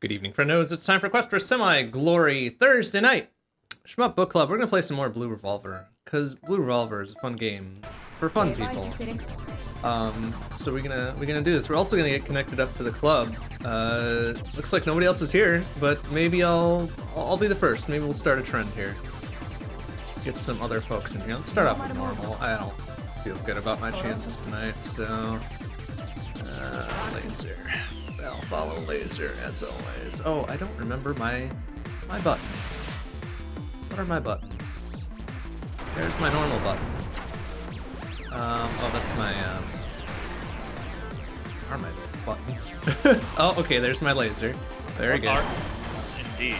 Good evening, friendos. It's time for Quest for Semi Glory Thursday night. Shmup Book Club. We're gonna play some more Blue Revolver because Blue Revolver is a fun game for fun people. Um, so we're gonna we're gonna do this. We're also gonna get connected up to the club. Uh, looks like nobody else is here, but maybe I'll I'll be the first. Maybe we'll start a trend here. Get some other folks in here. Let's start off with normal. I don't feel good about my chances tonight, so uh, laser. I'll follow laser as always. Oh, I don't remember my my buttons. What are my buttons? There's my normal button. Um, oh, that's my, um, are my buttons? oh, okay, there's my laser. Very good. Are- Indeed.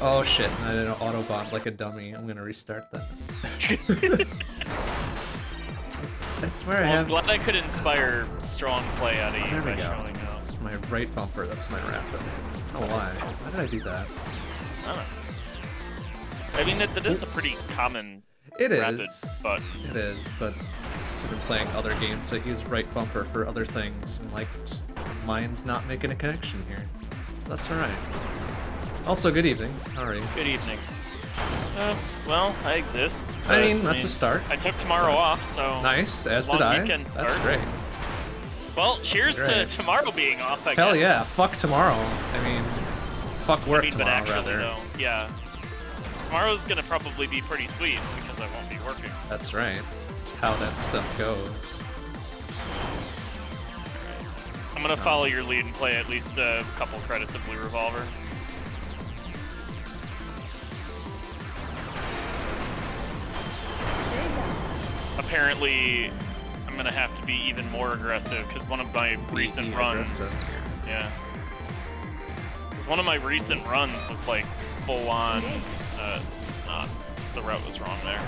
Oh shit, I did an auto bomb like a dummy. I'm gonna restart that. I swear I Well, I'm glad I could inspire strong play out of you There we by go. showing. That's my right bumper. That's my rapid. Oh, why? Why did I do that? I don't know. I mean, it, it is a pretty common It is. rapid button. It is, but I've been playing other games that use right bumper for other things, and like, just mine's not making a connection here. That's alright. Also, good evening. How are you? Good evening. Uh, well, I exist. I mean, that's a start. I took tomorrow off, so. Nice, as did I. That's starts. great. Well, cheers to tomorrow being off, I Hell guess. yeah, fuck tomorrow. I mean, fuck I work mean, but tomorrow, actually, rather. though, yeah. Tomorrow's gonna probably be pretty sweet because I won't be working. That's right. That's how that stuff goes. I'm gonna follow your lead and play at least a couple credits of Blue Revolver. Apparently, gonna have to be even more aggressive because one of my recent Be runs, aggressive. yeah, because one of my recent runs was like full on. Uh, this is not the route was wrong there.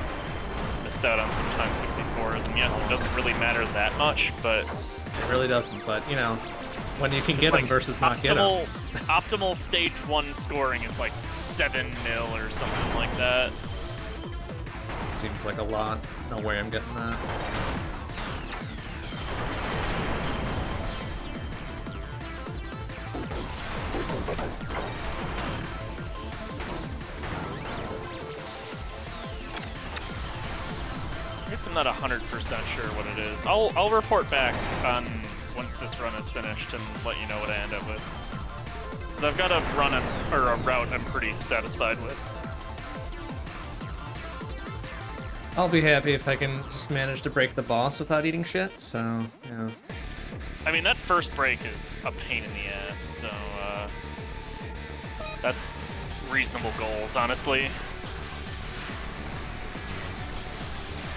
Missed out on some time 64s, and yes, it doesn't really matter that much, but It really doesn't, but you know, when you can get like them versus not get them. optimal, optimal stage one scoring is like seven mil or something like that. Seems like a lot. No way I'm getting that. I guess I'm not hundred percent sure what it is. I'll I'll report back on once this run is finished and let you know what I end up with. Cause I've got a run I'm, or a route I'm pretty satisfied with. I'll be happy if I can just manage to break the boss without eating shit, so, yeah. I mean that first break is a pain in the ass, so uh, that's reasonable goals, honestly.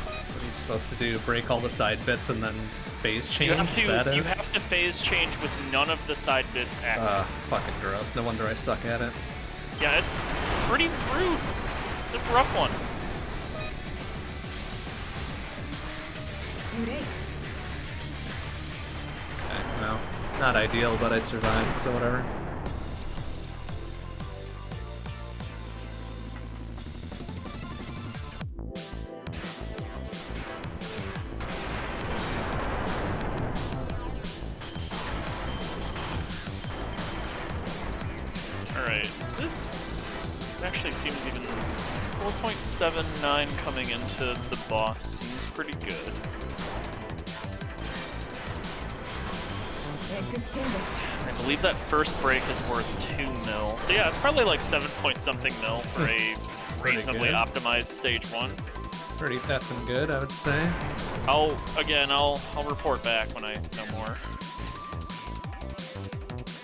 What are you supposed to do? Break all the side bits and then phase change? You have Is that to you it? have to phase change with none of the side bits active. Uh, fucking gross. No wonder I suck at it. Yeah, it's pretty rude. It's a rough one. Okay, well, not ideal, but I survived, so whatever. Alright, this actually seems even... 4.79 coming into the boss seems pretty good. I believe that first break is worth 2 mil. So yeah, it's probably like 7 point something mil for a hmm. reasonably good. optimized stage 1. Pretty effing good, I would say. I'll, again, I'll, I'll report back when I know more.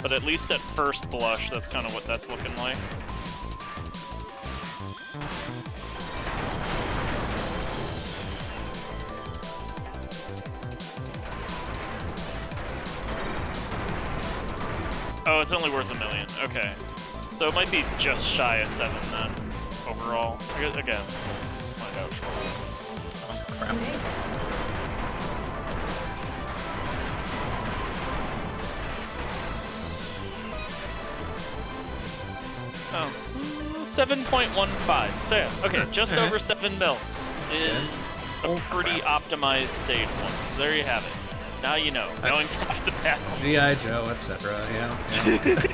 But at least at first blush, that's kind of what that's looking like. Oh, it's only worth a million. Okay. So it might be just shy of seven then, overall. Again, find out. Oh, mm, 7.15. So yeah, okay, just over 7 mil is a pretty optimized stage one. So there you have it. Now you know. Going off the battle. G.I. Joe, etc. Yeah. yeah.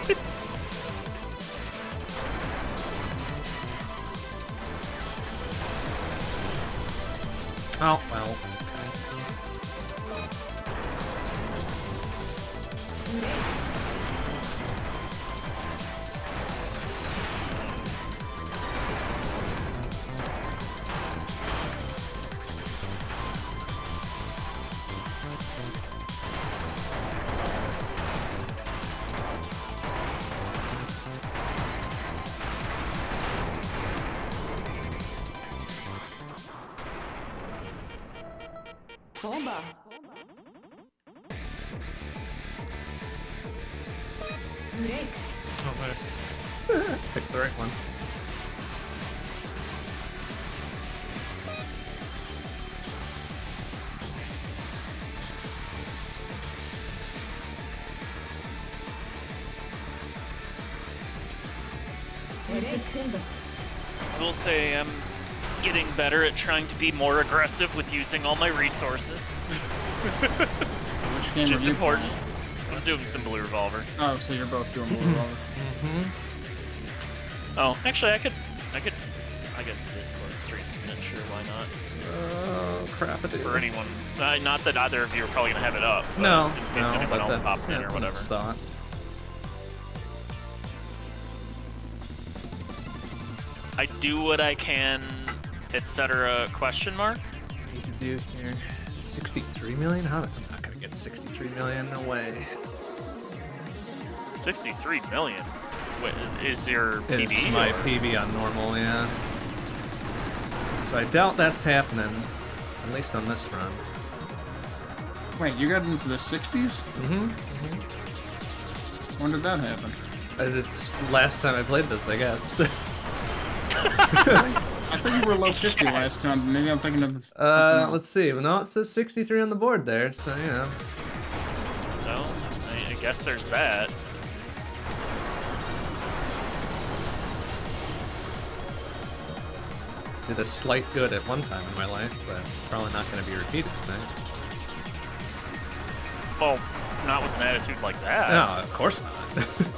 better at trying to be more aggressive with using all my resources. Which game Which are is important. I'm doing some Blue Revolver. Oh, so you're both doing Blue Revolver. Mm-hmm. Oh, actually, I could, I could, I guess Discord stream it. Sure, why not? Oh, crap, it For anyone, uh, not that either of you are probably gonna have it up. but No, in case no, anyone but else that's, pops in or whatever. a thought. I do what I can, etc. Question mark. Need to do here 63 million? How? I'm not gonna get 63 million. away. 63 million. Wait, is your It's PB? my or- PB on normal, yeah. So I doubt that's happening, at least on this run. Wait, you got into the 60s? Mm-hmm. When did that happen? It's last time I played this, I guess. I thought you were low 50 last time. Maybe I'm thinking of uh, else. let's see. Well, no, it says 63 on the board there, so you know. So, I, I guess there's that. Did a slight good at one time in my life, but it's probably not going to be repeated tonight. Well, not with an attitude like that. No, of course not.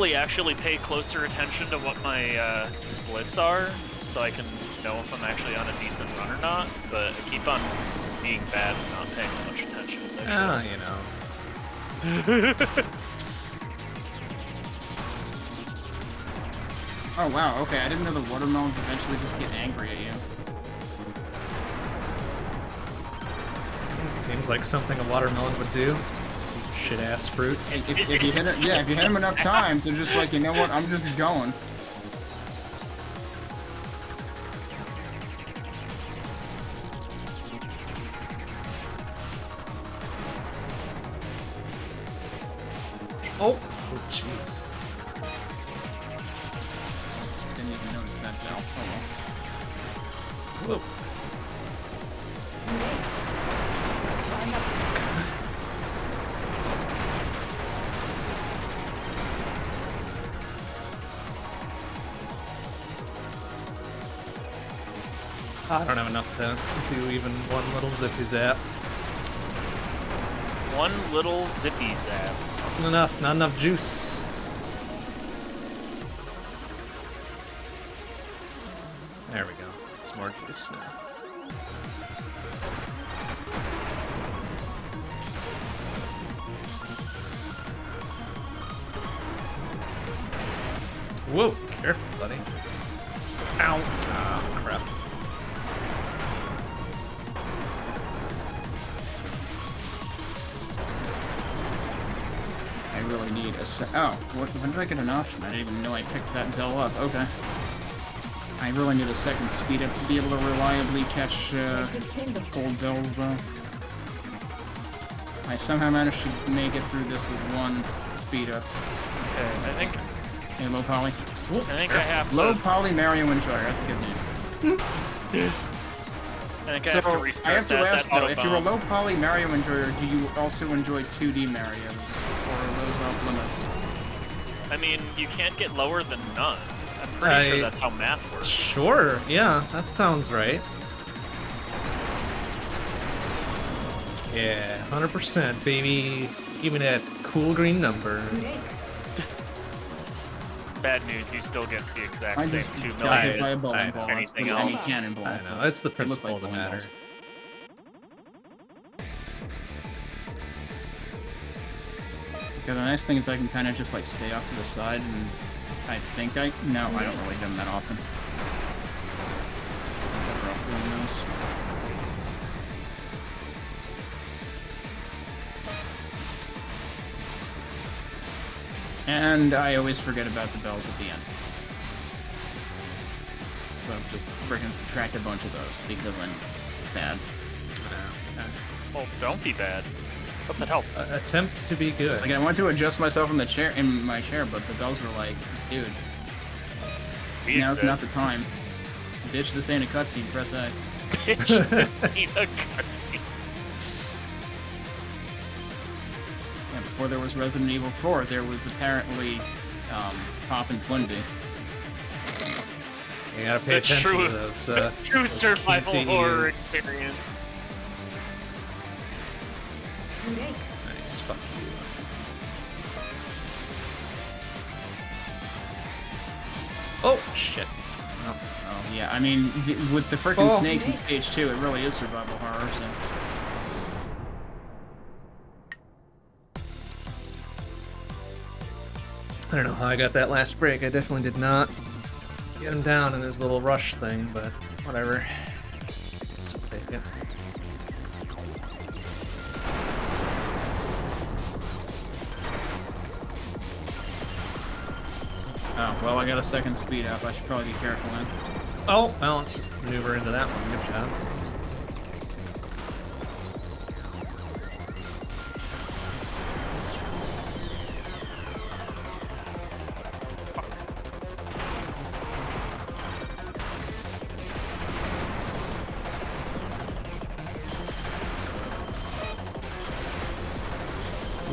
probably actually pay closer attention to what my uh, splits are, so I can know if I'm actually on a decent run or not, but I keep on being bad and not paying as much attention as I should. Ah, you know. Oh wow, okay, I didn't know the watermelons eventually just get angry at you. It seems like something a watermelon would do. Shit ass fruit. If, if, you hit it, yeah, if you hit them enough times, they're just like, you know what, I'm just going. Little zippy zap. One little zippy zap. Not enough, not enough juice. I didn't even know I picked that bell up. Okay. I really need a second speed up to be able to reliably catch uh, gold bells, though. I somehow managed to make it through this with one speed up. Okay, I think Hey, low poly. I think I have Low to. poly Mario Enjoyer. That's a good name. I think I So have to restart I have to that, ask that though, if you're a low poly Mario enjoyer, do you also enjoy 2D Mario's, or are those off limits? I mean, you can't get lower than none. I'm pretty I- sure that's how math works. Sure, yeah, that sounds right. Yeah, 100%, baby. Even at cool green number. Bad news, you still get the exact I same just two got hit by a I bowling ball. That's Anything pretty- any else? cannonball. I know, it's the They look principle like that bowling matters. Yeah, the nice thing is I can kind of just like stay off to the side, and I think I no, I don't really do them that often. And I always forget about the bells at the end. So just freaking subtract a bunch of those because I'm bad. Well, don't be bad. Hope that helped. Uh, attempt to be good. It's like I went to adjust myself in the chair in my chair, but the bells were like, dude, We now's exist. not the time. Bitch, this ain't a cutscene, press A. Bitch, this ain't a cutscene. Yeah, before there was Resident Evil 4, there was apparently um, Poppin' Twinbee. you gotta pay The attention true, to those. Uh, true those survival cutesy horror experience. Nice, fuck you. Oh, shit. Oh, oh yeah, I mean, th- with the freaking Oh. snakes in stage 2, it really is survival horror, so... I don't know how I got that last break. I definitely did not get him down in his little rush thing, but whatever. Guess I'll take it. Oh, well, I got a second speed up. I should probably be careful then. Oh, well, let's just maneuver into that one. Good job.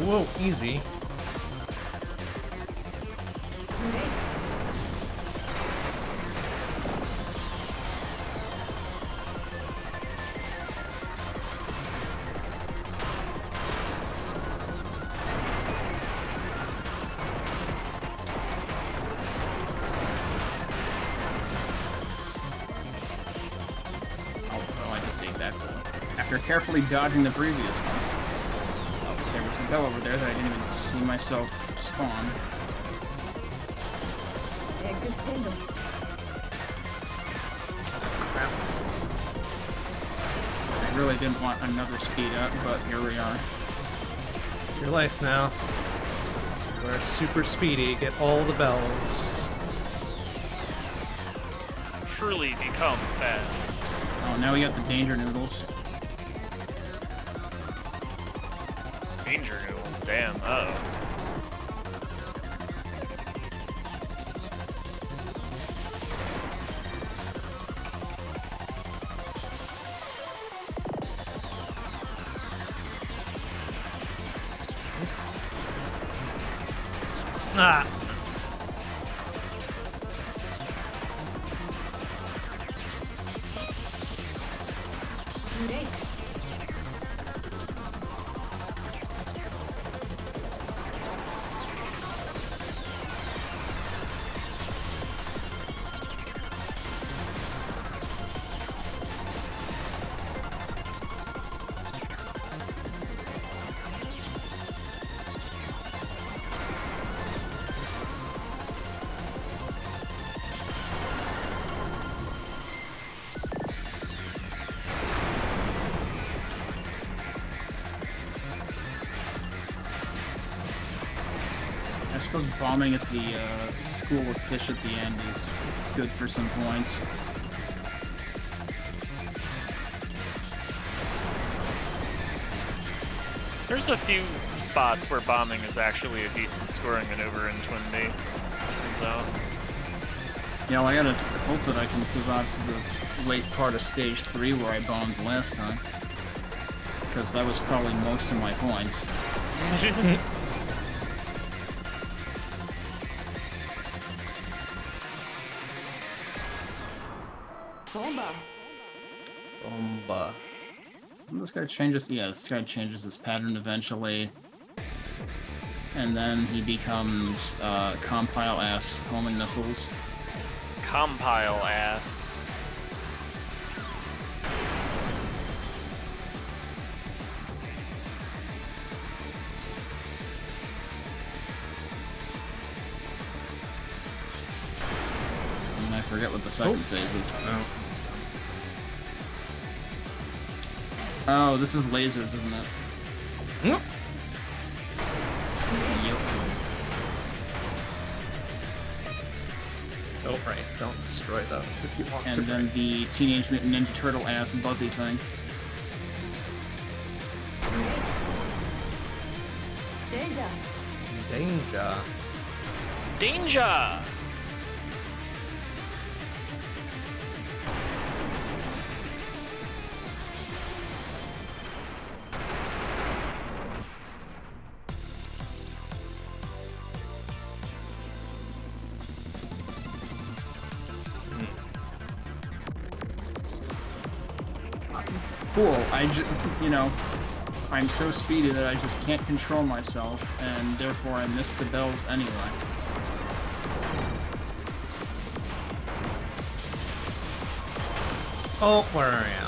Whoa, easy. Carefully dodging the previous one. Oh, there was a bell over there that I didn't even see myself spawn. Crap. I really didn't want another speed up, but here we are. This is your life now. You are super speedy, get all the bells. Truly become fast. Oh, now we got the danger noodles. Bombing at the uh, school of fish at the end is good for some points. There's a few spots where bombing is actually a decent scoring maneuver in Twin B. Turns out. Yeah, well, I gotta hope that I can survive to the late part of stage three where I bombed last time. Because that was probably most of my points. Doesn't this guy changes? Yeah, this guy changes his pattern eventually. And then he becomes uh, compile ass homing missiles. Compile ass. And I forget what the second Oops. phase is. No. Oh, this is lasers, isn't it? Mwah. Yep. Oh, right. Don't destroy those if you want to. And then the Teenage Mutant Ninja Turtle ass buzzy thing. Danger. Danger. Danger! You know, I'm so speedy that I just can't control myself, and therefore I miss the bells anyway. Oh, where are you?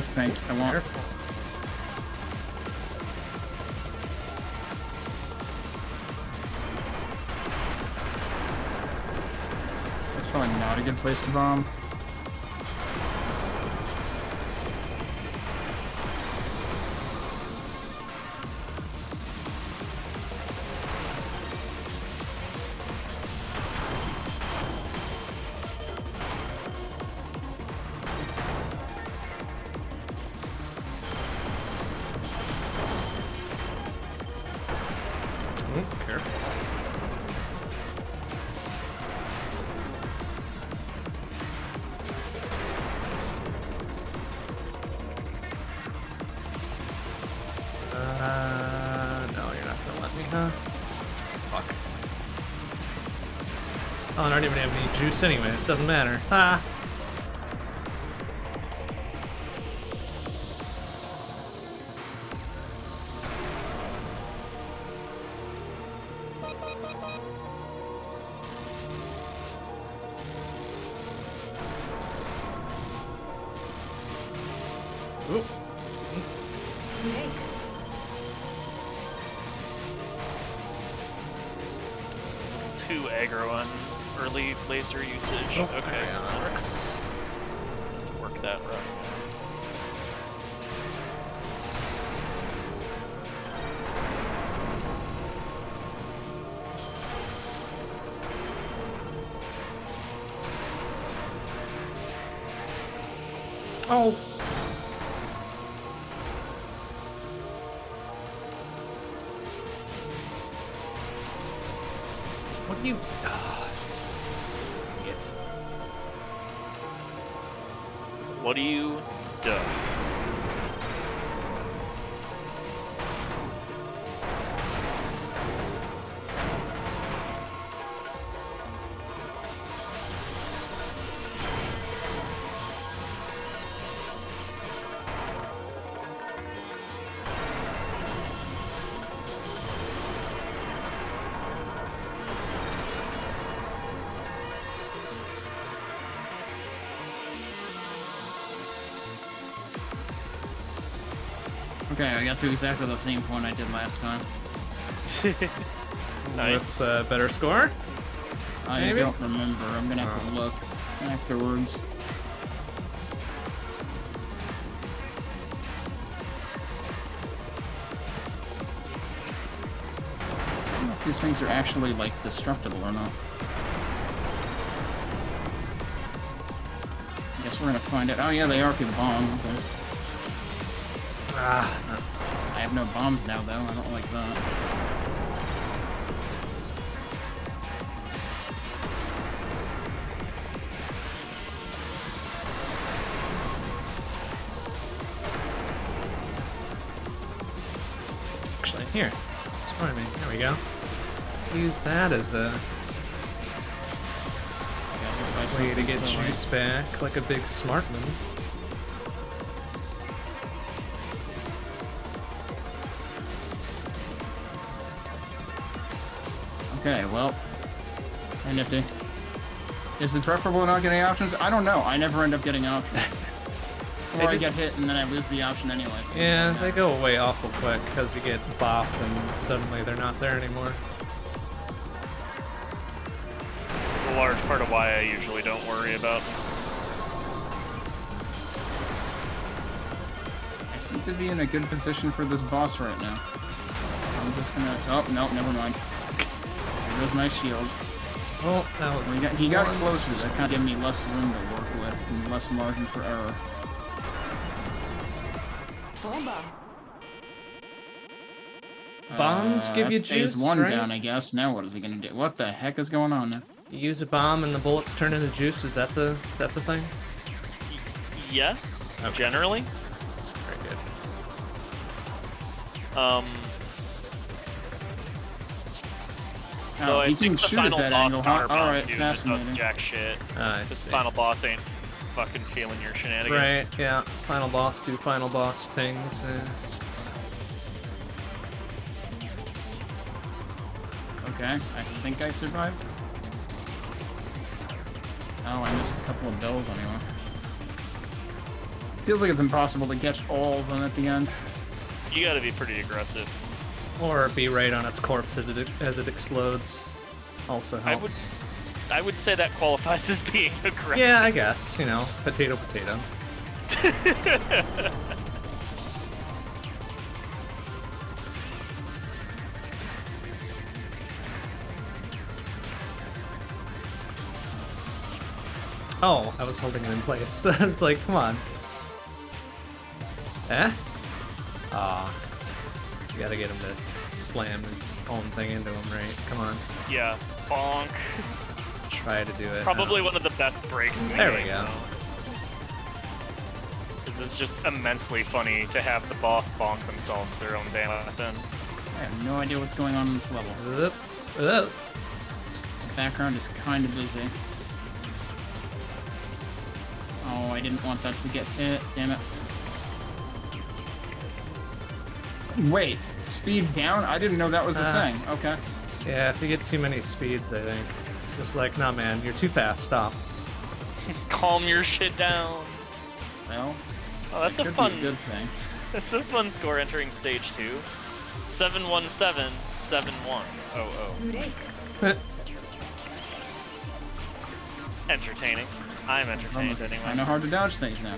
That's pink. I want. Careful. That's probably not a good place to bomb. Juice anyways, doesn't matter. Ha! Okay, I got to exactly the same point I did last time. nice. With a better score? I Maybe? don't remember. I'm gonna have to look afterwards. I don't know if these things are actually like destructible or not. I guess we're gonna find out. Oh yeah, they are people bomb. Okay. Ah, that's... I have no bombs now though. I don't like that. Actually, here. Score me. There we go. Let's use that as a Yeah, way to get something juice back, like a big smart smartman. Okay, well, hey nifty. Is it preferable not getting options? I don't know. I never end up getting options. Or I just- get hit and then I lose the option anyway. So Yeah, they go away awful quick because you get bopped and suddenly they're not there anymore. This is a large part of why I usually don't worry about. I seem to be in a good position for this boss right now. So I'm just gonna. Oh no, never mind. There goes my shield. Oh, that was. He got, he got one closer. That kind of gave me less room to work with and less margin for error. Bomba. Bombs Uh, give you that's phase juice, one right? down, I guess. Now what is he gonna do? What the heck is going on now? You use a bomb and the bullets turn into juice. Is that the is that the thing? Yes, Okay. generally. Very good. Um, Oh, though I he think can shoot at that angle, huh? Alright, dude just does fascinating. jack shit. Ah, I This see. final boss ain't fucking feeling your shenanigans. Right. Yeah. Final boss do final boss things. Okay, I think I survived. Oh, I missed a couple of bells anyway. Feels like it's impossible to catch all of them at the end. You gotta be pretty aggressive. Or be right on its corpse as it as it explodes. Also I would- helps. I would say that qualifies as being aggressive. Yeah, I guess. You know, potato, potato. Oh, I was holding it in place. I was like, come on. Eh? Aw. You gotta get him to slam his own thing into him, right? Come on. yeah, bonk. Try to do it. Probably one of the best breaks in the There we go. This is just immensely funny to have the boss bonk themselves with their own damn weapon. I have no idea what's going on in this level. Oop. Oop. The background is kind of busy. Oh, I didn't want that to get hit. Damn it. Wait, speed down? I didn't know that was a Uh. thing. Okay. Yeah, if you get too many speeds, I think. It's just like, nah, man, you're too fast. Stop. Calm your shit down. Well, Oh, that's it a fun. a good thing. That's a fun score entering stage two. Seven one seven seven one oh oh. Break. Entertaining. I'm entertained It's anyway. kind of hard to dodge things now.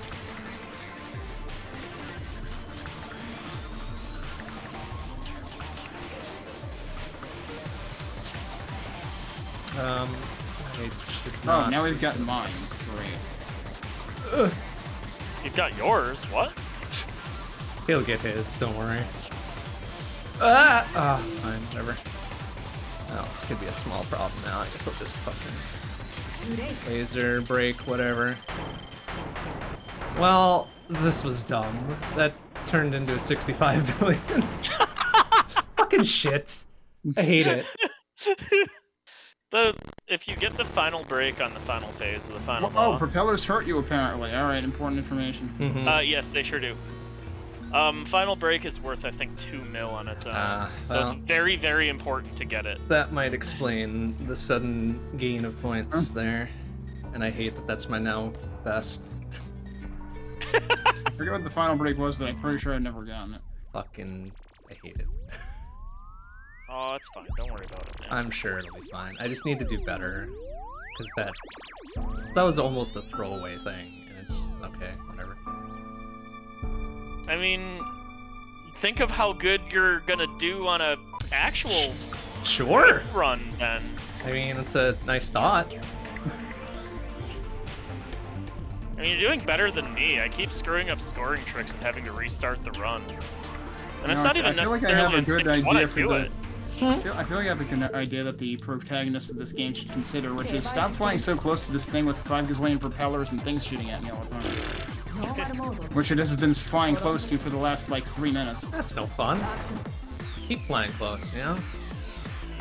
Um, I should Oh, now we've got mine. Great. You've got yours. What? He'll get his, don't worry. Ah! Ah, fine, whatever. Oh, this could be a small problem now. I guess I'll just fucking laser break, whatever. Well, this was dumb. That turned into a 65 billion. fucking shit. I hate it. The if you get the final break on the final phase of the final Oh, boss, propellers hurt you apparently. All right, important information. Mhm. uh, yes, they sure do. Um, final break is worth I think two mil on its own, Ah, so well. it's very very important to get it. That might explain the sudden gain of points there. And I hate that that's my now best. I forget what the final break was, but I'm pretty sure I've never gotten it. fucking I hate it. Oh, it's fine. Don't worry about it, man. I'm sure it'll be fine. I just need to do better. Because that that was almost a throwaway thing, and it's just okay, whatever. I mean, think of how good you're gonna do on a actual Sure. run, then. I mean, it's a nice thought. I mean, you're doing better than me. I keep screwing up scoring tricks and having to restart the run. And it's No, not I even feel like I necessarily have a good I idea for do the- it. Hmm? I feel, I feel like I have a good idea that the protagonist of this game should consider, which is stop flying so close to this thing with five gazillion propellers and things shooting at me all the time. Which it has been flying close to for the last, like, three minutes. That's no fun. Keep flying close, you know?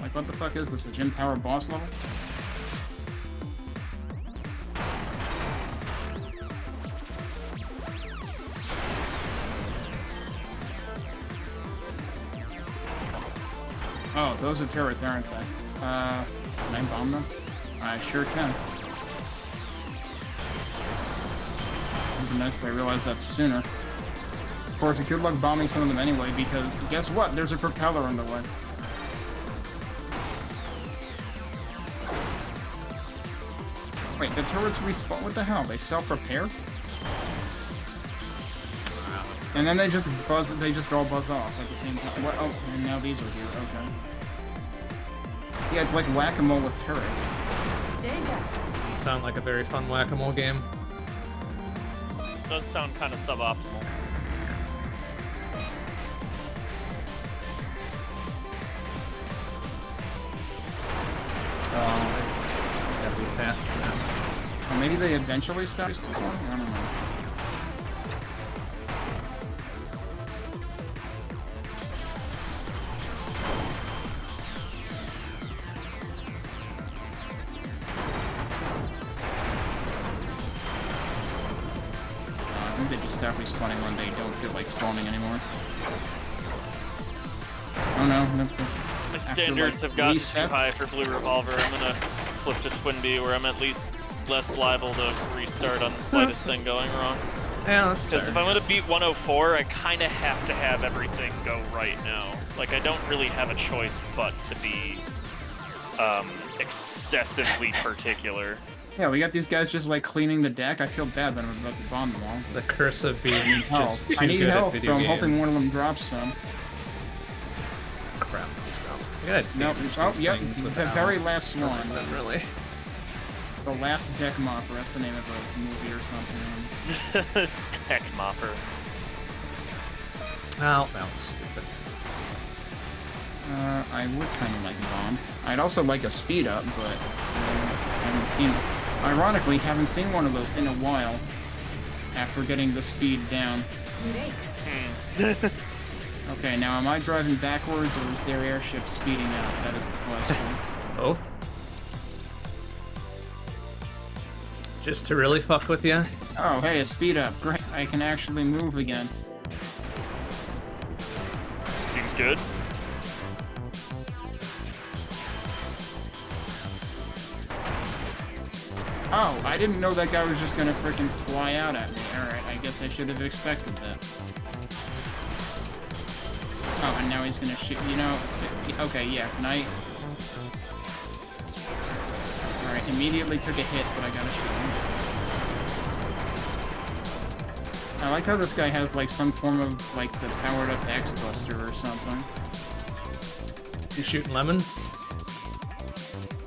Like, what the fuck is this, a Jim Power boss level? Those are turrets, aren't they? Uh, can I bomb them? I sure can. It'd be nice if I realized that sooner. Of course, good luck bombing some of them anyway, because guess what? There's a propeller in the way. Wait, the turrets respawn? What the hell? They self-repair? And then they just buzz, they just all buzz off at the same time. What? Oh, and now these are here, okay. Yeah, it's like whack-a-mole with turrets. Sound like a very fun whack-a-mole game. does sound kind of suboptimal. Oh, gotta be faster now. Or maybe they eventually stop spawning anymore. Oh no, no, no. My After, standards like, have gotten resets? too high for Blue Revolver. I'm gonna flip to TwinBee, where I'm at least less liable to restart on the slightest thing going wrong. Yeah, that's Because if I'm gonna beat 104, I kind of have to have everything go right now. Like I don't really have a choice but to be um, excessively particular. Yeah, we got these guys just like cleaning the deck. I feel bad that I'm about to bomb them all. The curse of being just Health. too I need good health, at so I'm hoping one of them drops some. Crap, stuff. You gotta Nope. damage Oh, these yep. The very last one. Then really. The last deck mopper. That's the name of a movie or something. Tech Mopper. Oh, that was stupid. Uh, I would kind of like a bomb. I'd also like a speed up, but uh, I haven't seen. Ironically, haven't seen one of those in a while. After getting the speed down. Hmm. Okay, now am I driving backwards or is their airship speeding out? That is the question. Both. Just to really fuck with you. Oh, hey, a speed up. Great. I can actually move again. Seems good. Oh, I didn't know that guy was just gonna freaking fly out at me. Alright, I guess I should have expected that. Oh, and now he's gonna shoot. You know, okay, yeah, can I... Alright, immediately took a hit, but I gotta shoot him. I like how this guy has, like, some form of, like, the powered-up X-Buster or something. You shooting lemons?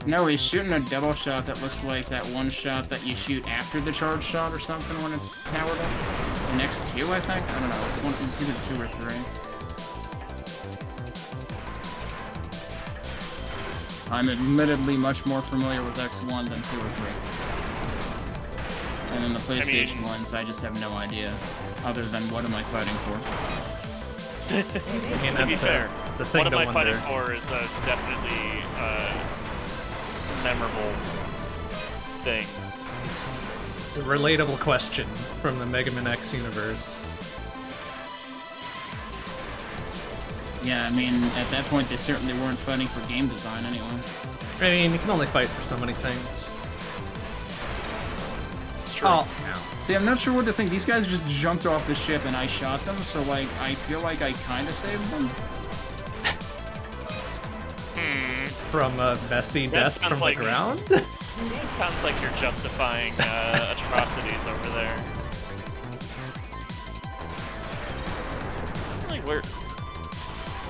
No, he's shooting a double shot that looks like that one shot that you shoot after the charge shot or something when it's powered up. The next two, I think? I don't know. It's, one, it's either two or three. I'm admittedly much more familiar with X1 than 2 or 3. And then the PlayStation mean- ones, I just have no idea. Other than what am I fighting for? I mean, to be that's a, fair, it's a thing what am to I wonder. fighting for is a definitely uh, memorable thing. It's a relatable question from the Mega Man X universe. Yeah, I mean, at that point, they certainly weren't fighting for game design anyway. I mean, you can only fight for so many things. It's Oh, See, I'm not sure what to think. These guys just jumped off the ship and I shot them, so like I feel like I kind of saved them. From a messy That death from like- the ground. Sounds like you're justifying uh, atrocities over there. It's only worth.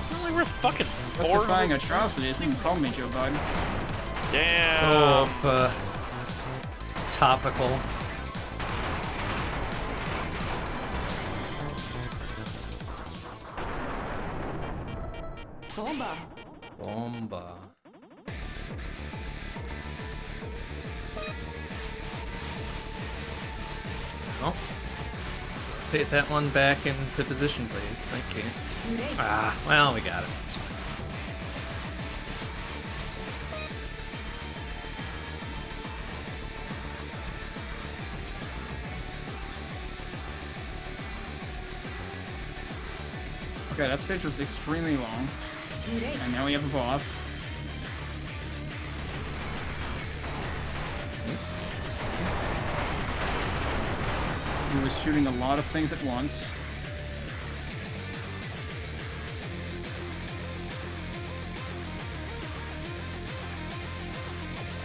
It's only worth fucking four. Justifying atrocities. You can call me Joe Biden. Damn. oh, uh, topical. Bomba. Bomba. Oh. Take that one back into position, please. Thank you. Ah, well, we got it. It's fine. Okay, that stage was extremely long, and now we have a boss. Who was shooting a lot of things at once.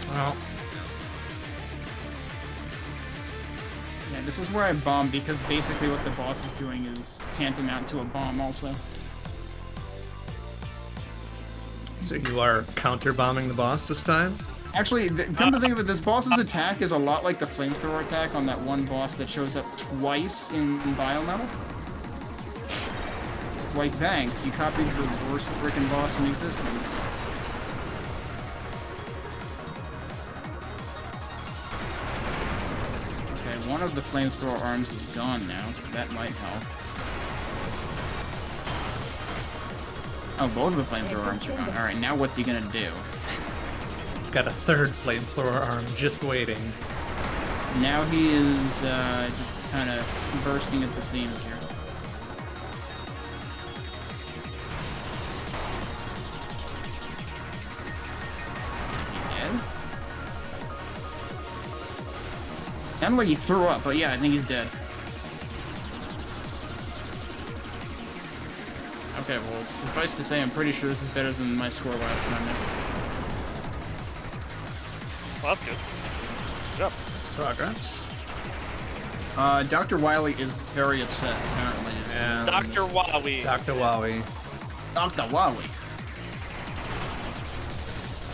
Well, Yeah, this is where I bomb because basically what the boss is doing is tantamount to a bomb also. so you are counter bombing the boss this time? Actually, come to think of it, this boss's attack is a lot like the flamethrower attack on that one boss that shows up twice in Biometal. Like, thanks, you copied the worst freaking boss in existence. Okay, one of the flamethrower arms is gone now, so that might help. Oh, both of the flamethrower arms are gone. Alright, now what's he gonna do? Got a third flamethrower arm just waiting. Now he is uh, just kind of bursting at the seams here. Sounded like he threw up, but yeah, I think he's dead. Okay, well, suffice to say, I'm pretty sure this is better than my score last time. Now. Well, that's good. Good job. It's progress. Uh, Dr. Wily is very upset, apparently. is And Dr. Wowie. Dr. Wowie. Dr. Wily.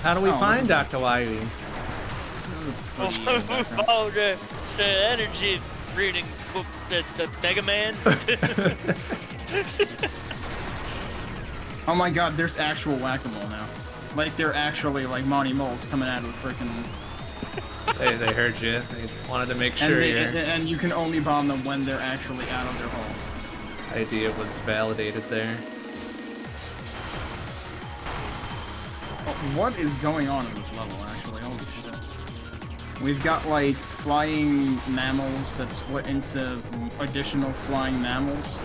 How do we Oh, find Dr. Wowie? This is a pretty, uh, oh, the, the energy reading, the, the Mega Man. Oh my god, there's actual whack-a-mole now. Like, they're actually, like, Monty Moles coming out of the freaking... they, they heard you. They wanted to make And, sure they, and, and you can only bomb them when they're actually out of their hole. idea was validated there. What is going on in this level, actually? Holy shit. We've got, like, flying mammals that split into additional flying mammals.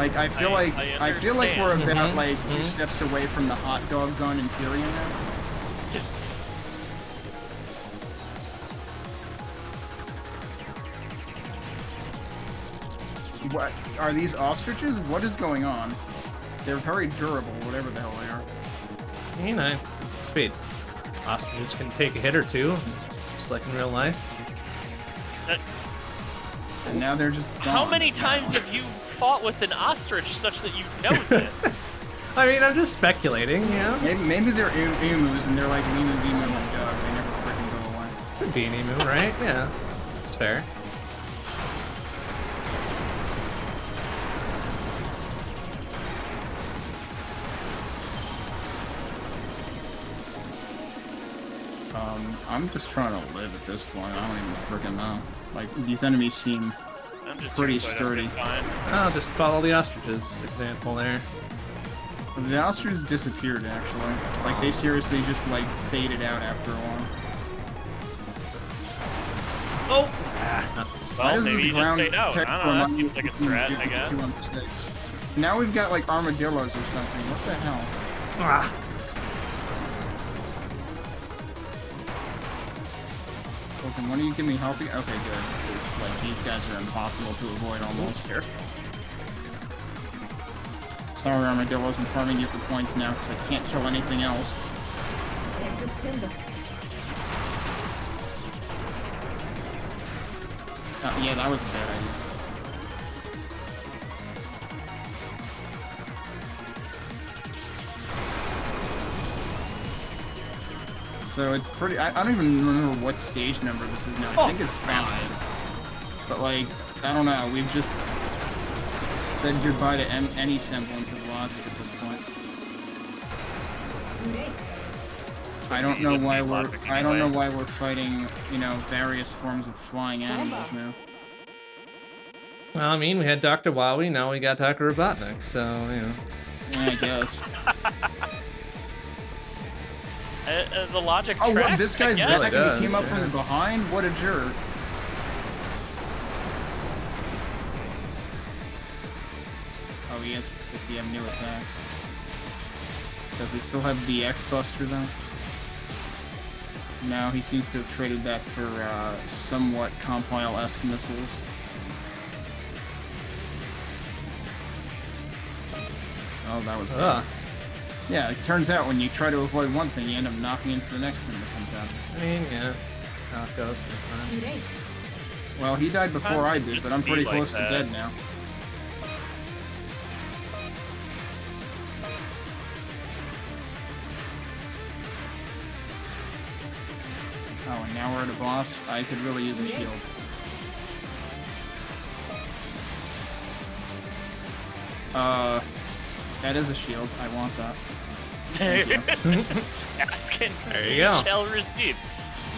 Like, I feel I- like I I, feel like we're understand. about Mhm, like 2 mhm. steps away from the hot dog gun in Tyrian now. What are these ostriches? What is going on? They're very durable, whatever the hell they are. You know, speed. Ostriches can take a hit or two, just like in real life. And now they're just How many times have you fought with an ostrich such that you know this? I mean, I'm just speculating, you know? Maybe, maybe they're em- emus and they're like Lemu Vemu and Doug. They never freaking go away. Could be an emu, right? Yeah, it's fair. Um, I'm just trying to live at this point. I don't even freaking know. Like these enemies seem Pretty here I don't sturdy. get. Oh, just follow the ostriches example there. The ostriches disappeared, actually. Like, they seriously just, like, faded out after a while. Oh, Ah, nuts. Why does maybe this you just ground out. tech I don't know, that remind me seems like a of strat, I guess. Now we've got, like, armadillos or something. What the hell? Ah, Okay, when do you give me healthy? Okay, good. It's like these guys are impossible to avoid almost. Here. Sorry, Armadillos, I'm farming you for points now because I can't kill anything else. Uh, yeah, that was a bad idea. So it's pretty. I, I don't even remember what stage number this is now. I Oh. think it's five. But like, I don't know. We've just said goodbye to em- any semblance of logic at this point. I don't know why we're. I don't know why we're fighting. You know, various forms of flying animals now. Well, I mean, we had Dr. Wowie, now we got Dr. Robotnik, so, you know. I guess. Uh, uh, the logic Oh, what? This guy's guess. Really and he came does, up from behind? What a jerk. Oh, yes. Does he have new attacks? Does he still have the X-Buster, though? No, he seems to have traded that for uh, somewhat compile-esque missiles. Oh, that was bad. Ugh. Yeah, it turns out when you try to avoid one thing, you end up knocking into the next thing that comes out. I mean, yeah. How it goes sometimes. Well, he died before I did, but I'm pretty Be like close that. to dead now. Oh, and now we're at a boss. I could really use a shield. Uh, that is a shield. I want that. Asking. There you go. Shall receive.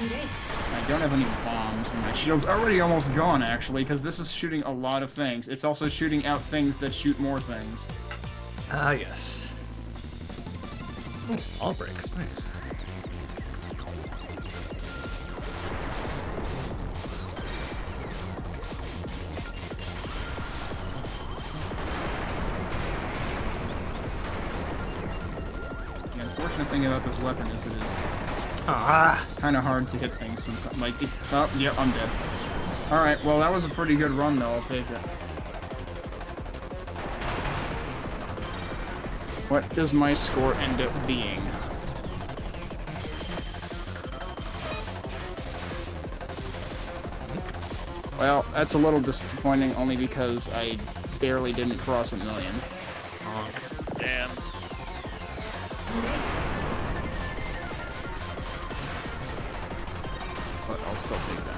I don't have any bombs, and my shield's already almost gone, actually, because this is shooting a lot of things. It's also shooting out things that shoot more things. Ah, yes. Ooh, all breaks, nice. Unfortunate thing about this weapon is it is Ah, kind of hard to hit things sometimes. Like, oh, yep, I'm dead. Alright, well, that was a pretty good run, though. I'll take it. What does my score end up being? Well, that's a little disappointing only because I barely didn't cross a million. Damn. I'll still take that.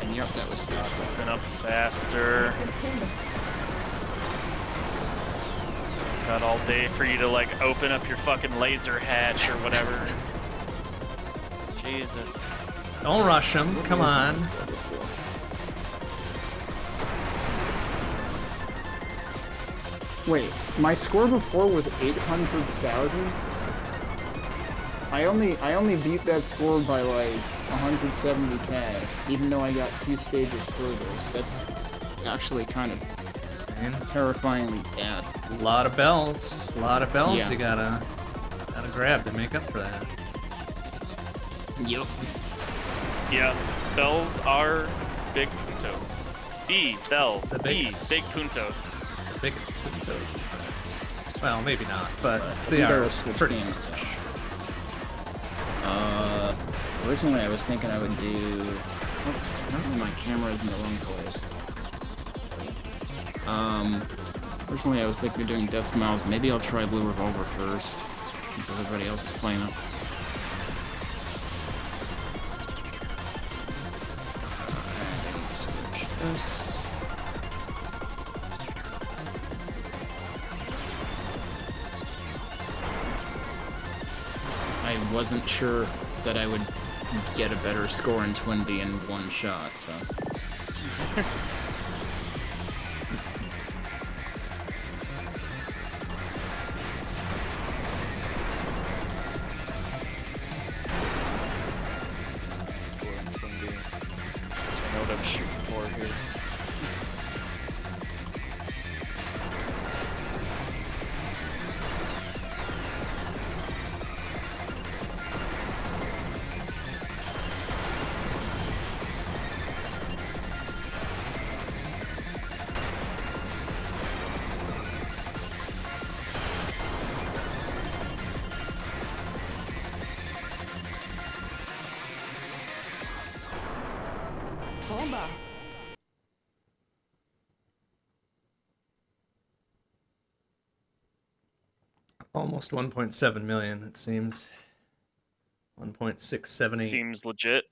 And yep, that was stage one. Open up faster. Got all day for you to like open up your fucking laser hatch or whatever. Jesus. don't rush him, come on. Wait, my score before was 800,000? I only I only beat that score by like 170k, even though I got two stages further. So that's actually kind of Man, terrifyingly bad. a lot of bells, a lot of bells Yeah. you gotta, gotta grab to make up for that. Yep. Yeah, bells are big puntos. B, bells. The B, biggest. big puntos. The biggest puntos in France. Well, maybe not, but they are pretty games. Uh, originally I was thinking I would do. Oh, my camera is in the wrong place. Um, originally I was thinking of doing Deathsmiles. Maybe I'll try Blue Revolver first, since everybody else is playing it. Wasn't sure that I would get a better score in TwinBee in one shot, so. Almost 1.7 million, it seems. 1.678. Seems legit.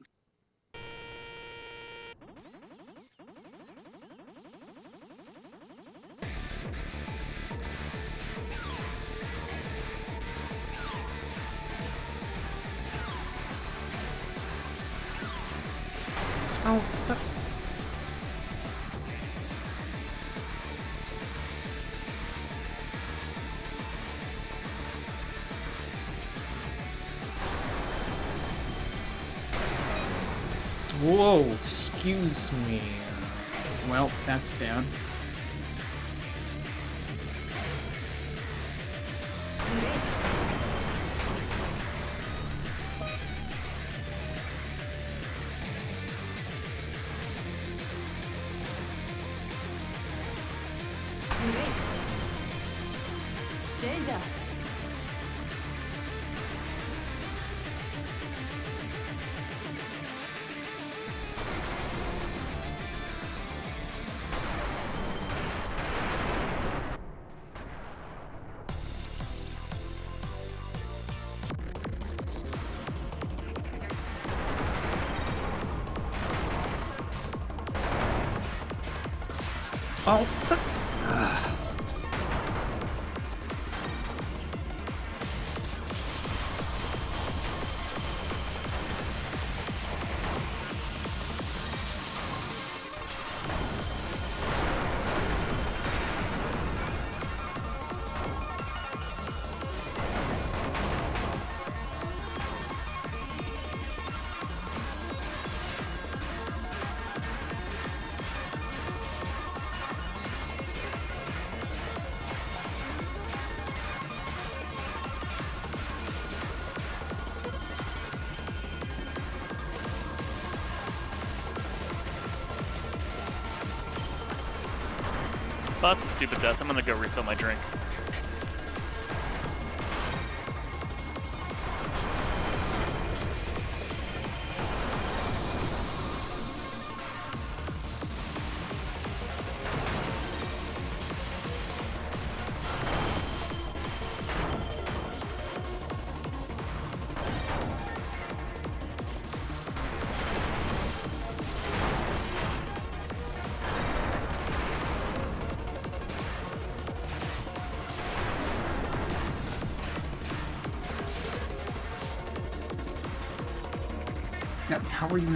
That's a stupid death. I'm gonna go refill my drink.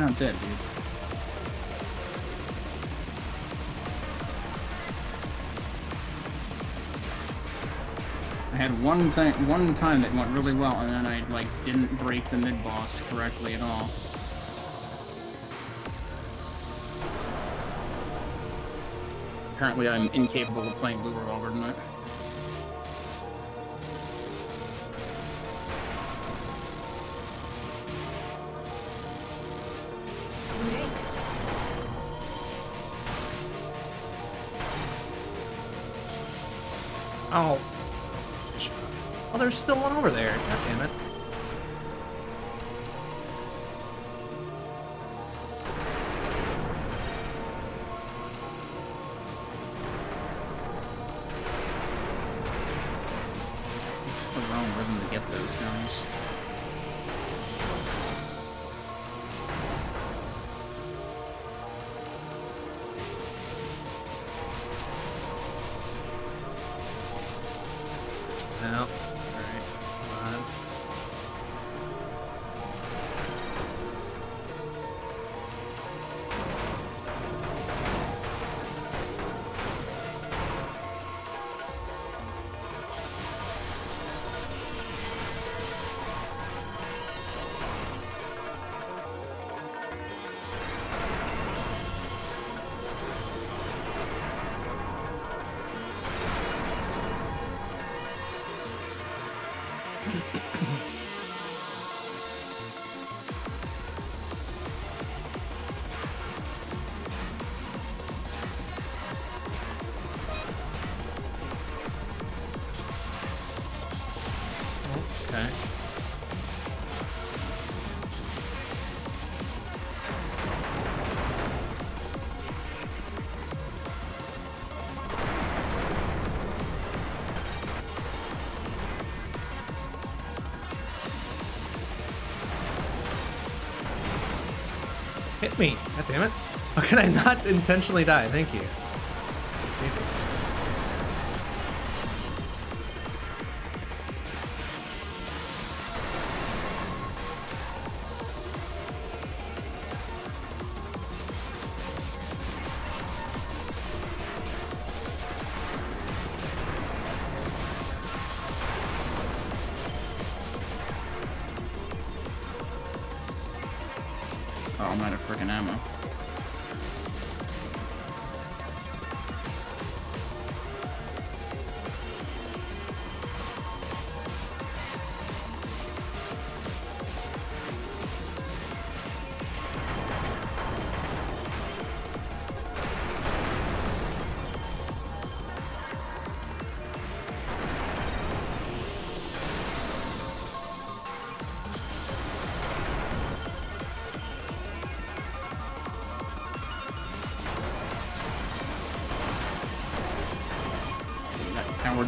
Not dead, dude? I had one thing, one time that went really well, and then I like didn't break the mid boss correctly at all. Apparently, I'm incapable of playing Blue Revolver tonight. Still one over there. Can I not intentionally die? Thank you.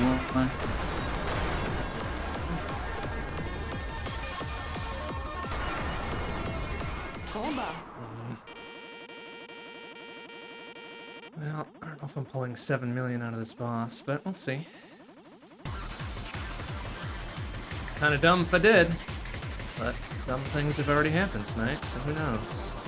One. Well, I don't know if I'm pulling 7 million out of this boss, but we'll see. Kinda dumb if I did. But dumb things have already happened tonight, so who knows?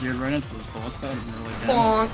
Veered right into those bullets. That would have really bad. Bonk!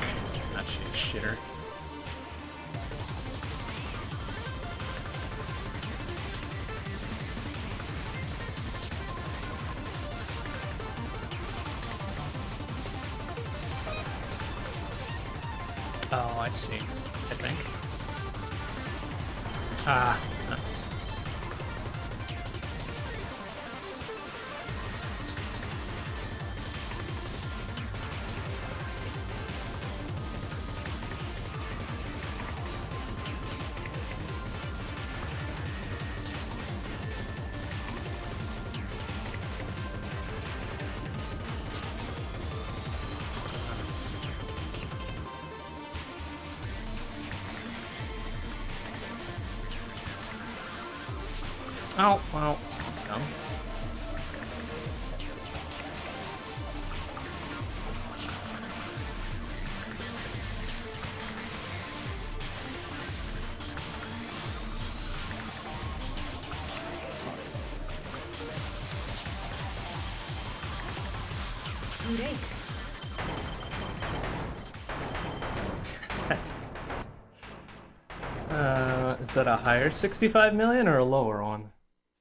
That a higher 65 million or a lower one?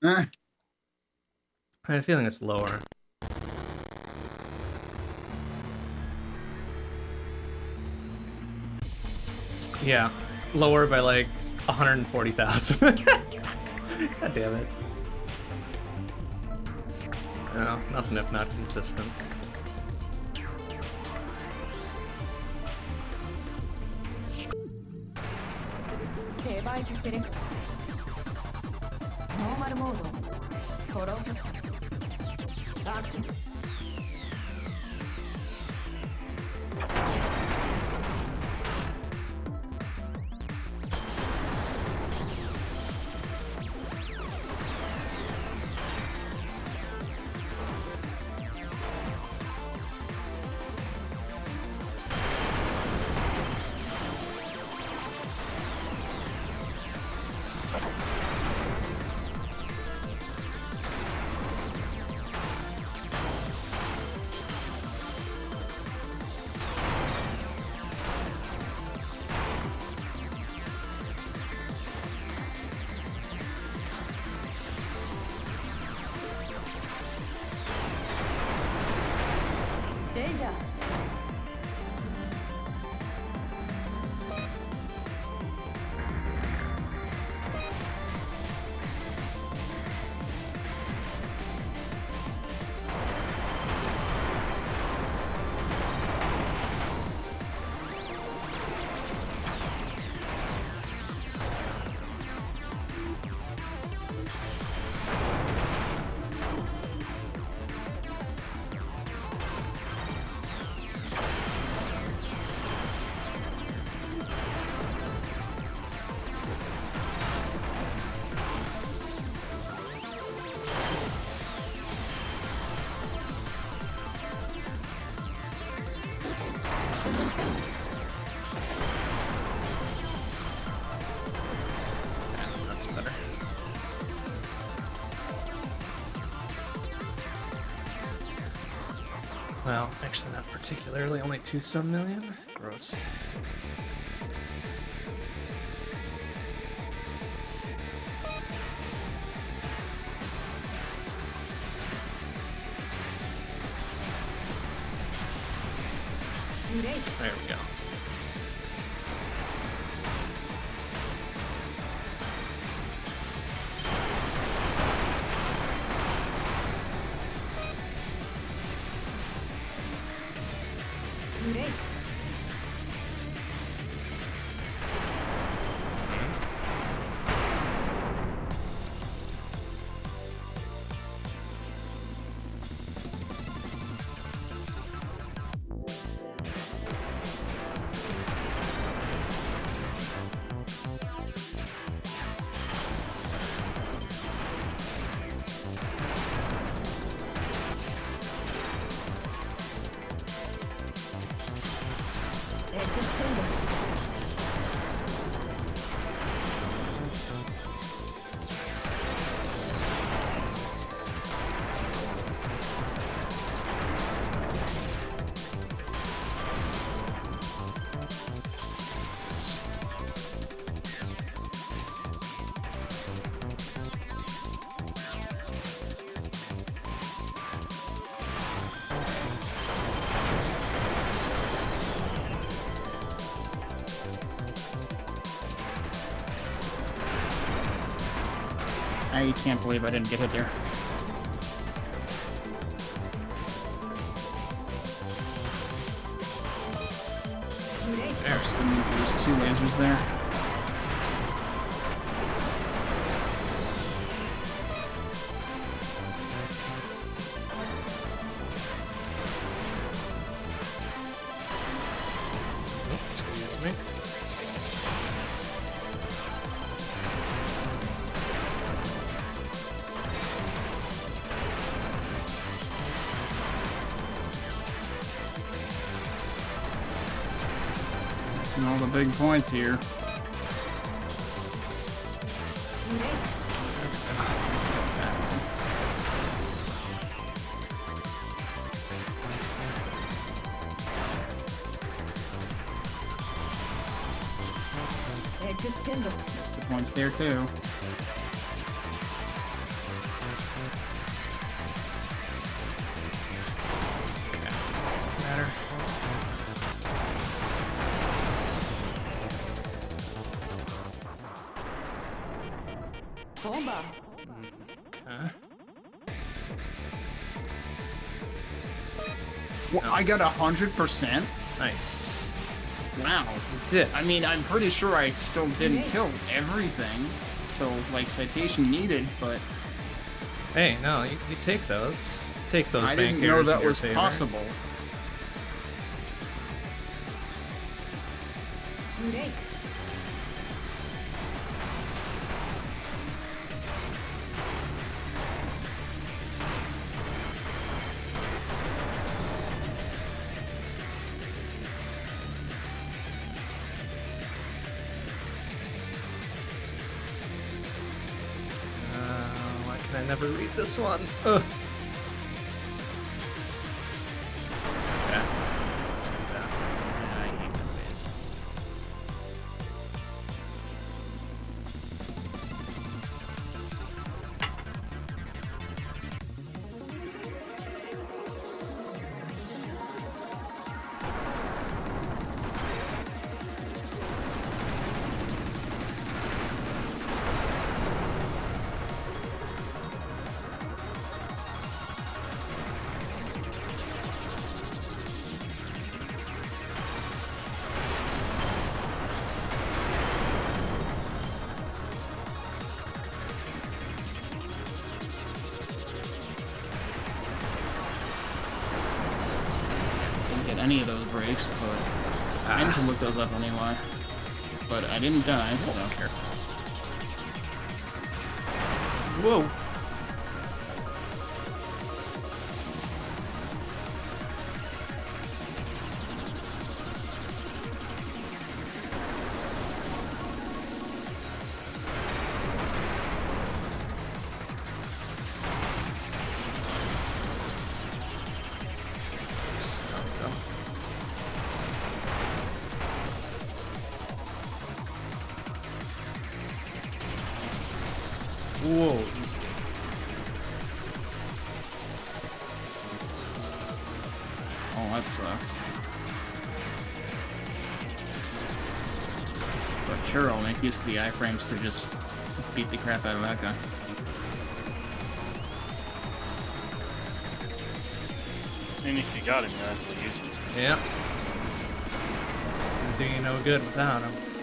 Eh, I have a feeling it's lower. Yeah, lower by like 140,000. God damn it. No, nothing if not consistent. K actually not particularly, only two some million? Gross. I can't believe I didn't get hit there. Big points here. Missed the points there too. Got a hundred percent. Nice. Wow. You did. I mean, I'm pretty sure I still didn't kill everything. So, like, citation needed, but Hey, no, you, you take those. Take those I bank didn't know that was favor. possible. This one? Ugh. To look those up anyway. But I didn't die, so. The iframes to just beat the crap out of that guy. I mean, if you got him, you might as well use it. Yep. Do you no good without him.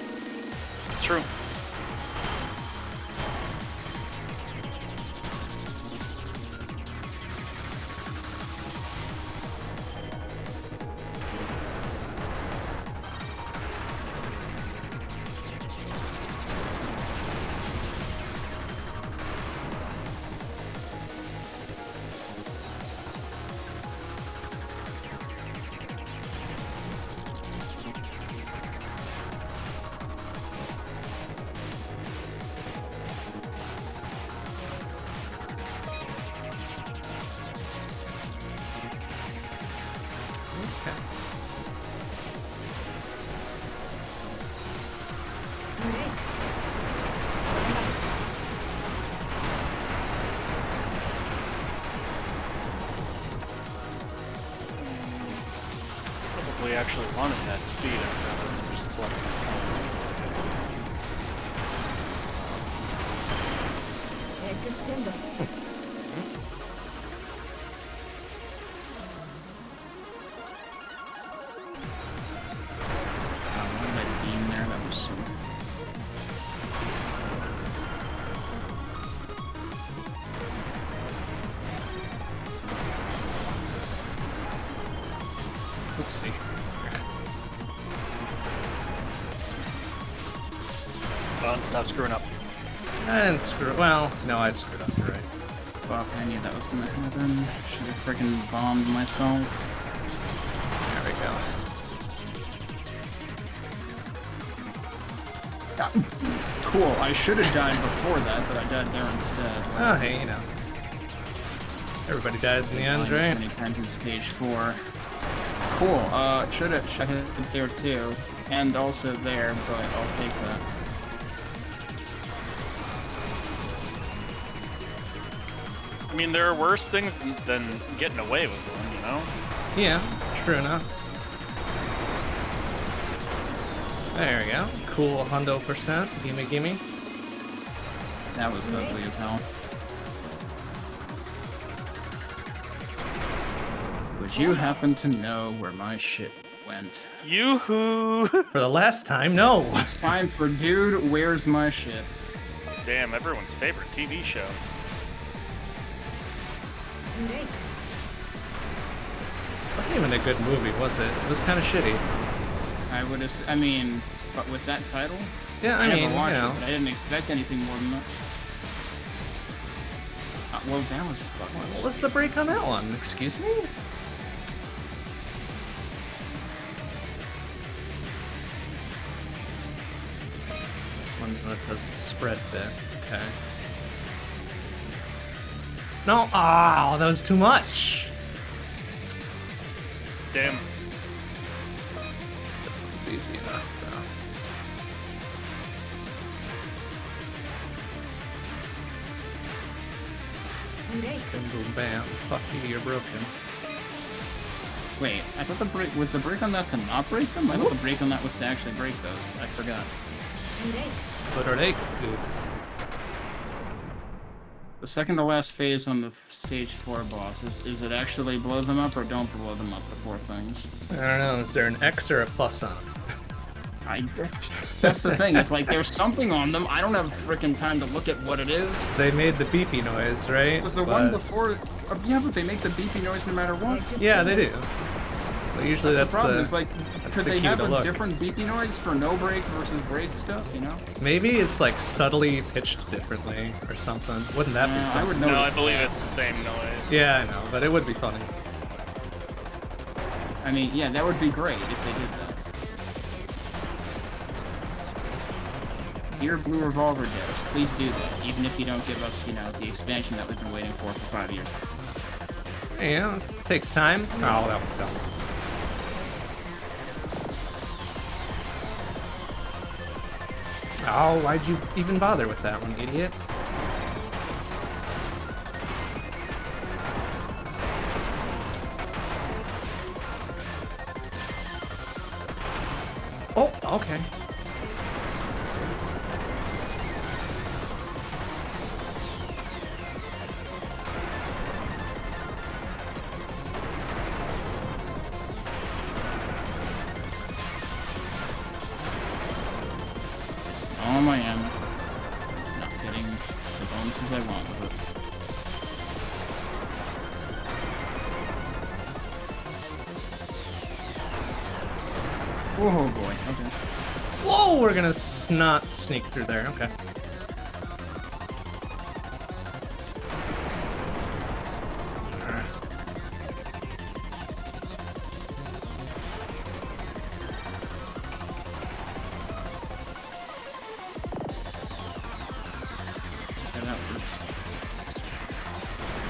Stop screwing up. I didn't screw. Well, no, I screwed up. You're right. Fuck, I knew that was gonna happen. Should have freaking bombed myself. There we go. Ah, Cool, I should have died before that, but I died there instead. Oh, hey, you know. Everybody dies in the end, Dying right? many times in stage four. Cool, uh, should have should have hit there too. And also there, but I'll take that. I mean, there are worse things than- than getting away with one, you know? Yeah, true enough. There we go. Cool hundo percent. Gimme, gimme. That was ugly as hell. Would you happen to know where my shit went? Yoo-hoo! For the last time, no. It's time for Dude, Where's My Shit? Damn, everyone's favorite TV show. Wasn't even a good movie, was it? It was kind of shitty. I would ass- I mean, but with that title, Yeah, I, I, mean, never watched you know. it, I didn't expect anything more than that. Uh, well, that was fucking. What was the break on that one? Excuse me? This one's what does the spread bit. Okay. No, ah, that was too much. Damn. This one's easy enough, though. Boom, boom, bam. Fuck you, you're broken. Wait, I thought the break was the break on that to not break them. I thought the break on that was to actually break those. I forgot. What are they? Good. The second to last phase on the stage four boss is is it actually blow them up or don't blow them up before things? I don't know. Is there an X or a plus on? I. That's the thing. It's like there's something on them. I don't have freaking time to look at what it is. They made the beepy noise, right? Because the one before? Uh, yeah, but they make the beepy noise no matter what. Yeah, they do. But usually That's, that's, the problem. the. Is like, could the they cue have to a look. different beepy noise for no break versus break stuff? You know? Maybe it's like subtly pitched differently or something. Wouldn't that Uh, be I something? would No, I believe that. it's the same noise. Yeah, I know, but it would be funny. I mean, yeah, that would be great if they did that. Dear Blue Revolver devs, please do that, even if you don't give us, you know, the expansion that we've been waiting for for five years. Yeah, it takes time. Oh, that was dumb. Oh, why'd you even bother with that one, idiot? Oh, okay. Gonna not sneak through there. Okay. Alright. Get out first.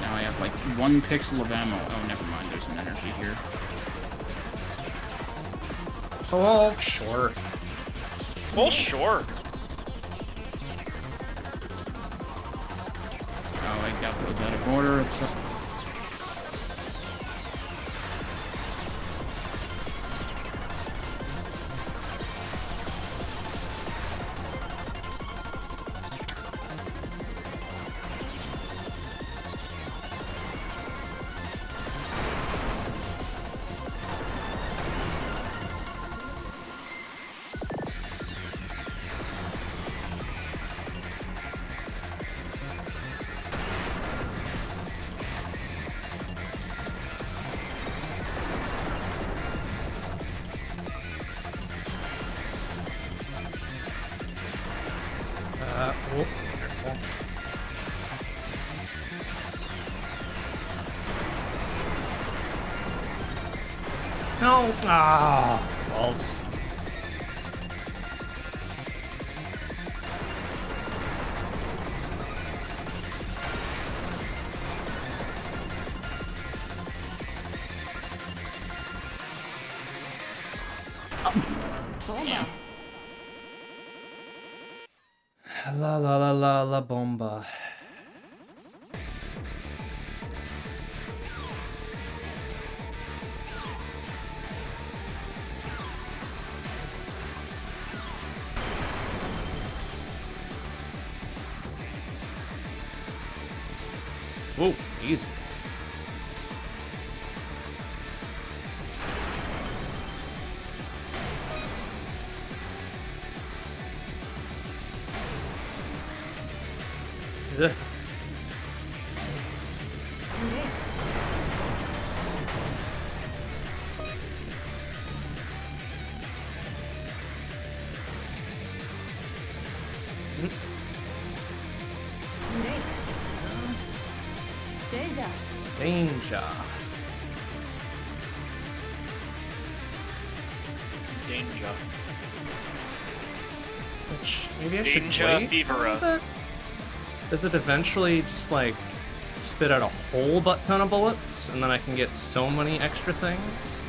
Now I have like one pixel of ammo. Oh, never mind, there's an energy here. Oh, sure. Well, sure. Oh, I got those out of order. It's uh, No! Wait a Fevera. little bit? Does it eventually just like spit out a whole butt ton of bullets and then I can get so many extra things?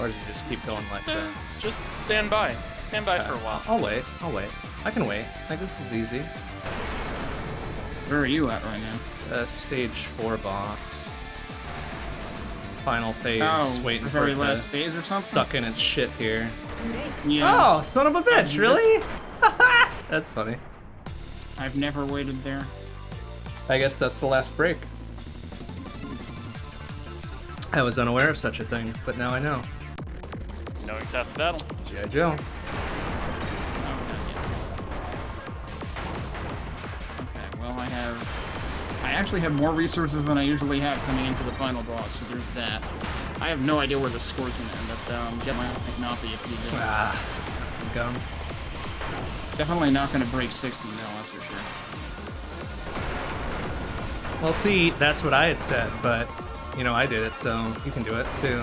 Or does it just keep going like this? Just stand by. Stand by for a while. I'll wait. I'll wait. I can wait. Like this is easy. Where are you at right now? Uh, stage four boss. Final phase. Oh, waiting the for very last phase or something? Sucking its shit here. Yeah. Oh, son of a bitch! Um, Really? That's funny. I've never waited there. I guess that's the last break. I was unaware of such a thing, but now I know. Knowing's half the battle. G.I. Joe. Oh, not yet. Okay, well, I have... I actually have more resources than I usually have coming into the final boss, so there's that. I have no idea where the score's gonna end up, though. I'm get my Nappy if you do. Ah, got some gum. Definitely not gonna break 60 mil, that's for sure. Well, see, that's what I had said, but, you know, I did it, so you can do it, too.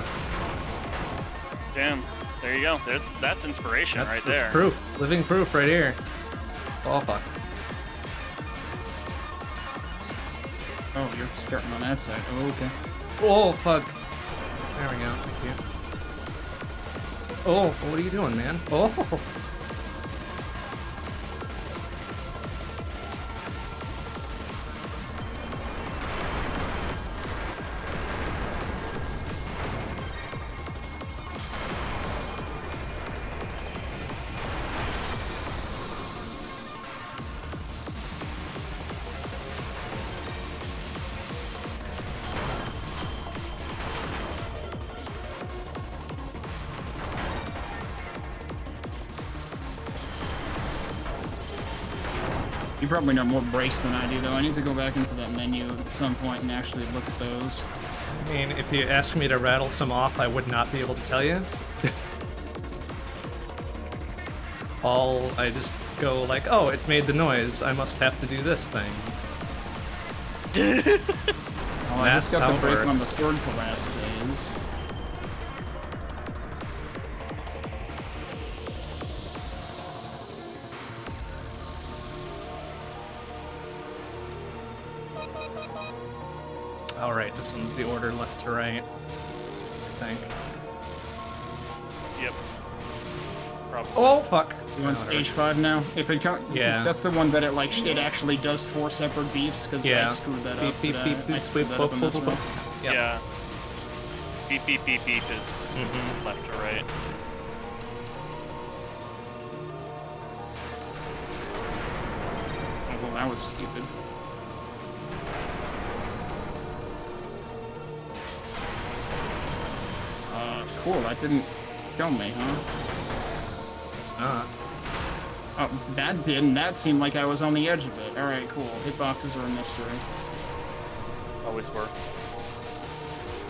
Damn. There you go. That's that's inspiration That's, right that's there. proof. Living proof right here. Oh, fuck. Oh, you're starting on that side. Oh, okay. Oh, fuck. There we go. Thank you. Oh, what are you doing, man? Oh. Probably know more breaks than I do, though. I need to go back into that menu at some point and actually look at those. I mean, if you ask me to rattle some off, I would not be able to tell you. it's all I just go like, oh, it made the noise. I must have to do this thing. Oh, I That's just got how the it break on the works. third to last All right, this one's the order left to right. I think. Yep. Probably. Oh fuck! You on Oh, stage five now? If it co- Yeah. that's the one that it like it actually does four separate beeps because Yeah. I screwed that Beep, up. beep, today. beep, I beep, screwed beep, that up in this one. Yeah. Beep beep beep beep is Mhm. left to right. Oh, well, that was stupid. Cool. That didn't kill me, huh? It's not. Oh, that didn't. That seemed like I was on the edge of it. All right, cool. Hitboxes are a mystery. Always were.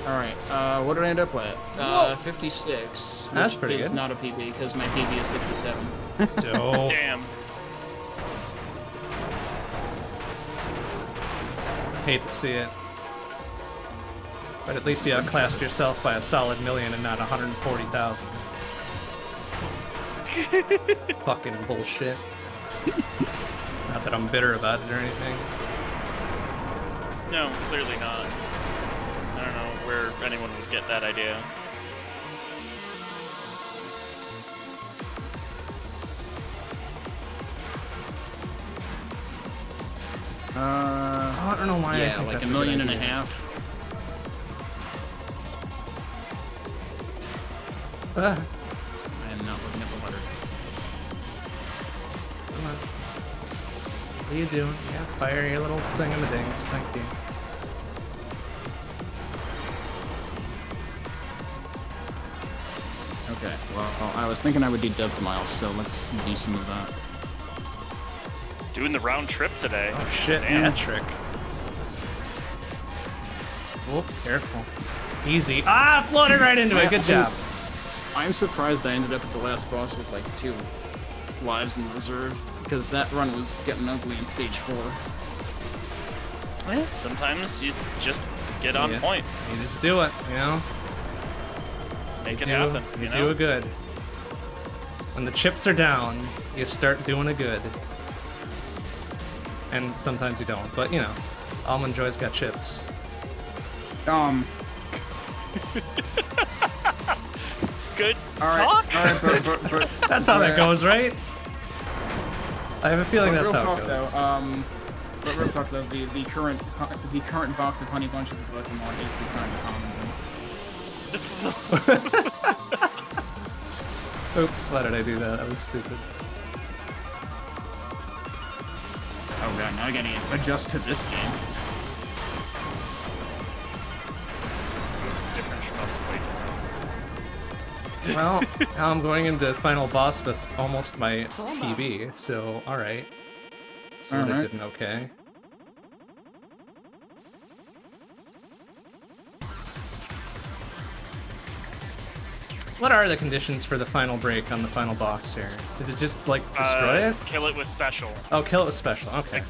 All right. Uh, what did I end up with? Uh, 56. That's which pretty is good. not a PB because my PB is 57. So Damn. hate to see it. But at least you outclassed yourself by a solid million and not 140,000. Fucking bullshit. Not that I'm bitter about it or anything. No, clearly not. I don't know where anyone would get that idea. Uh, Oh, I don't know why I yeah, think like that's a million good and a idea. half. Ah, I am not looking at the letters. come on. What are you doing? Yeah, fire your little thingamadings. Thank you. Okay. Well, I was thinking I would do Deathsmiles, so let's do some of that. Doing the round trip today. Oh shit, Damn. hat trick. Oh, careful. Easy. Ah, floated right into it. Good job. I'm surprised I ended up at the last boss with like two lives in reserve because that run was getting ugly in stage four. Eh, Sometimes you just get on Yeah. point, You just do it, you know? make it do, happen. You, You, do know? a good. When the chips are down, you start doing a good. And sometimes you don't, but you know, Almond Joy's got chips. Um. Good All right. talk. All right, but, but, but That's how that goes, right? I have a feeling But that's real how talk it goes. though, um, but real talk though, the, the current the current box of honey bunches of Baltimore is the current commons. Oops, why did I do that? That was stupid. Oh god, now I gotta adjust to this game. Well, now I'm going into final boss with almost my PB, so alright. Sort of Alright. did an okay. What are the conditions for the final break on the final boss here? Is it just like destroy Uh, it? Kill it with special. Oh, kill it with special. Okay.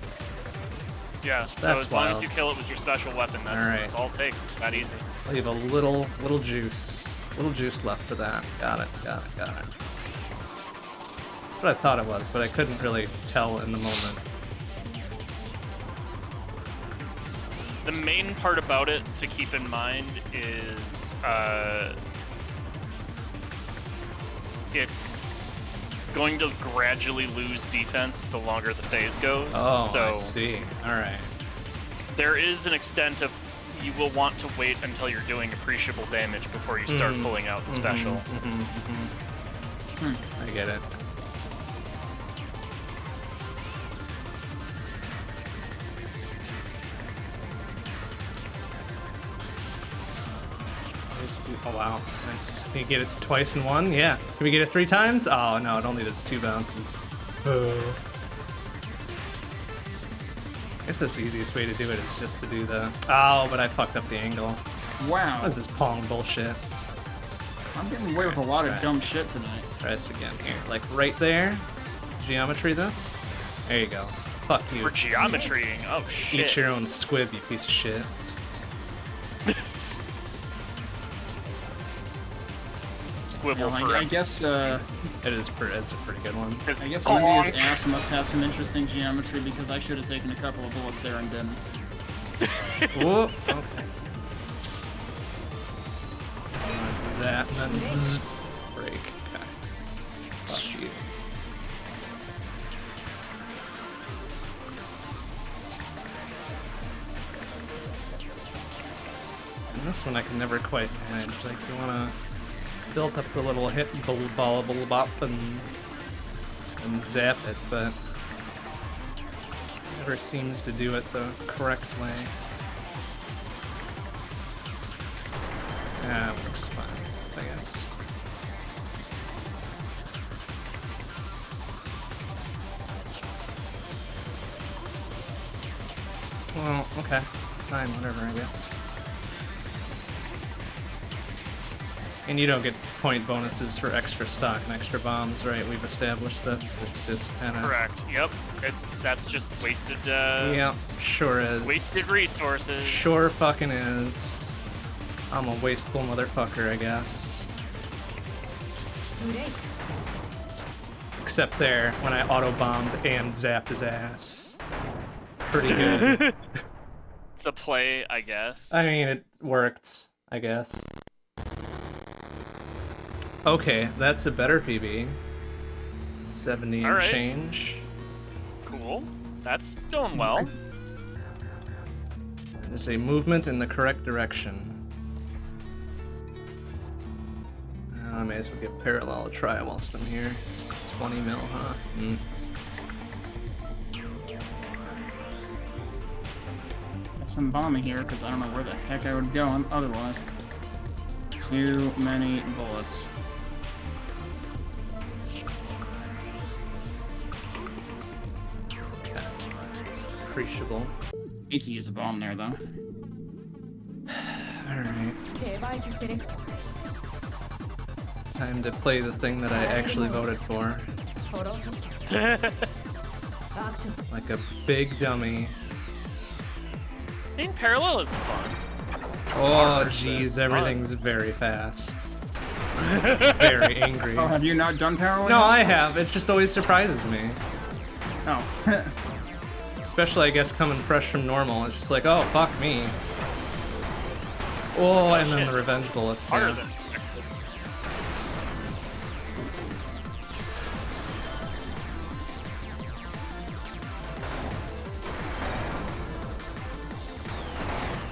Yeah. So That's as long as you kill it with your special weapon, that's, Alright. that's all it takes. It's that easy. Leave a little, little juice, little juice left for that. Got it. Got it. Got it. That's what I thought it was, but I couldn't really tell in the moment. The main part about it to keep in mind is uh, it's going to gradually lose defense the longer the phase goes. Oh, so I see. All right. there is an extent of you will want to wait until you're doing appreciable damage before you start Mhm. pulling out the special. Mhm, mhm, mhm. I get it. Let's Oh wow, nice. Can you get it twice in one? Yeah. Can we get it three times? Oh no, it only does two bounces. Uh. I guess that's the easiest way to do it is just to do the... Oh, but I fucked up the angle. Wow. What is this Pong bullshit? I'm getting away with a lot of dumb shit tonight. Try this again here. Like right there. Let's geometry this. There you go. Fuck you. We're geometrying. Oh shit. Eat your own squib, you piece of shit. Squibble You for I, I guess uh, It is pretty, it's a pretty good one. I guess Ruby's ass must have some interesting geometry because I should have taken a couple of bullets there and didn't. Whoa, okay. I'm gonna do that and then break. Okay. Fuck you. And this one I can never quite manage. Like, you wanna build up the little hit ball ball bop and and zap it, but never seems to do it the correct way. Yeah, works fine, I guess. Well, okay. Fine, whatever, I guess. And you don't get point bonuses for extra stock and extra bombs, right? We've established this. It's just kind of... Correct. Yep. It's that's just wasted. Uh, Yeah, sure is. Wasted resources. Sure fucking is. I'm a wasteful motherfucker, I guess. Except there, when I auto-bombed and zapped his ass. Pretty good. It's a play, I guess. I mean, it worked, I guess. Okay, that's a better PB. 70 and Alright. change. Cool. That's doing well. There's a movement in the correct direction. Uh, I may as well get parallel a try whilst I'm here. 20 mil, huh? Mm. Some bombing here because I don't know where the heck I would go otherwise. Too many bullets. appreciable. Need to use a bomb there, though. Alright. Time to play the thing that I actually voted for. like a big dummy. Being parallel is fun. Oh, jeez, everything's very fast. very angry. Oh, have you not done parallel? No, I have. It just always surprises me. Oh. Especially, I guess, coming fresh from normal. It's just like, oh, fuck me. Oh, and then the revenge bullets. Harder Yeah. than.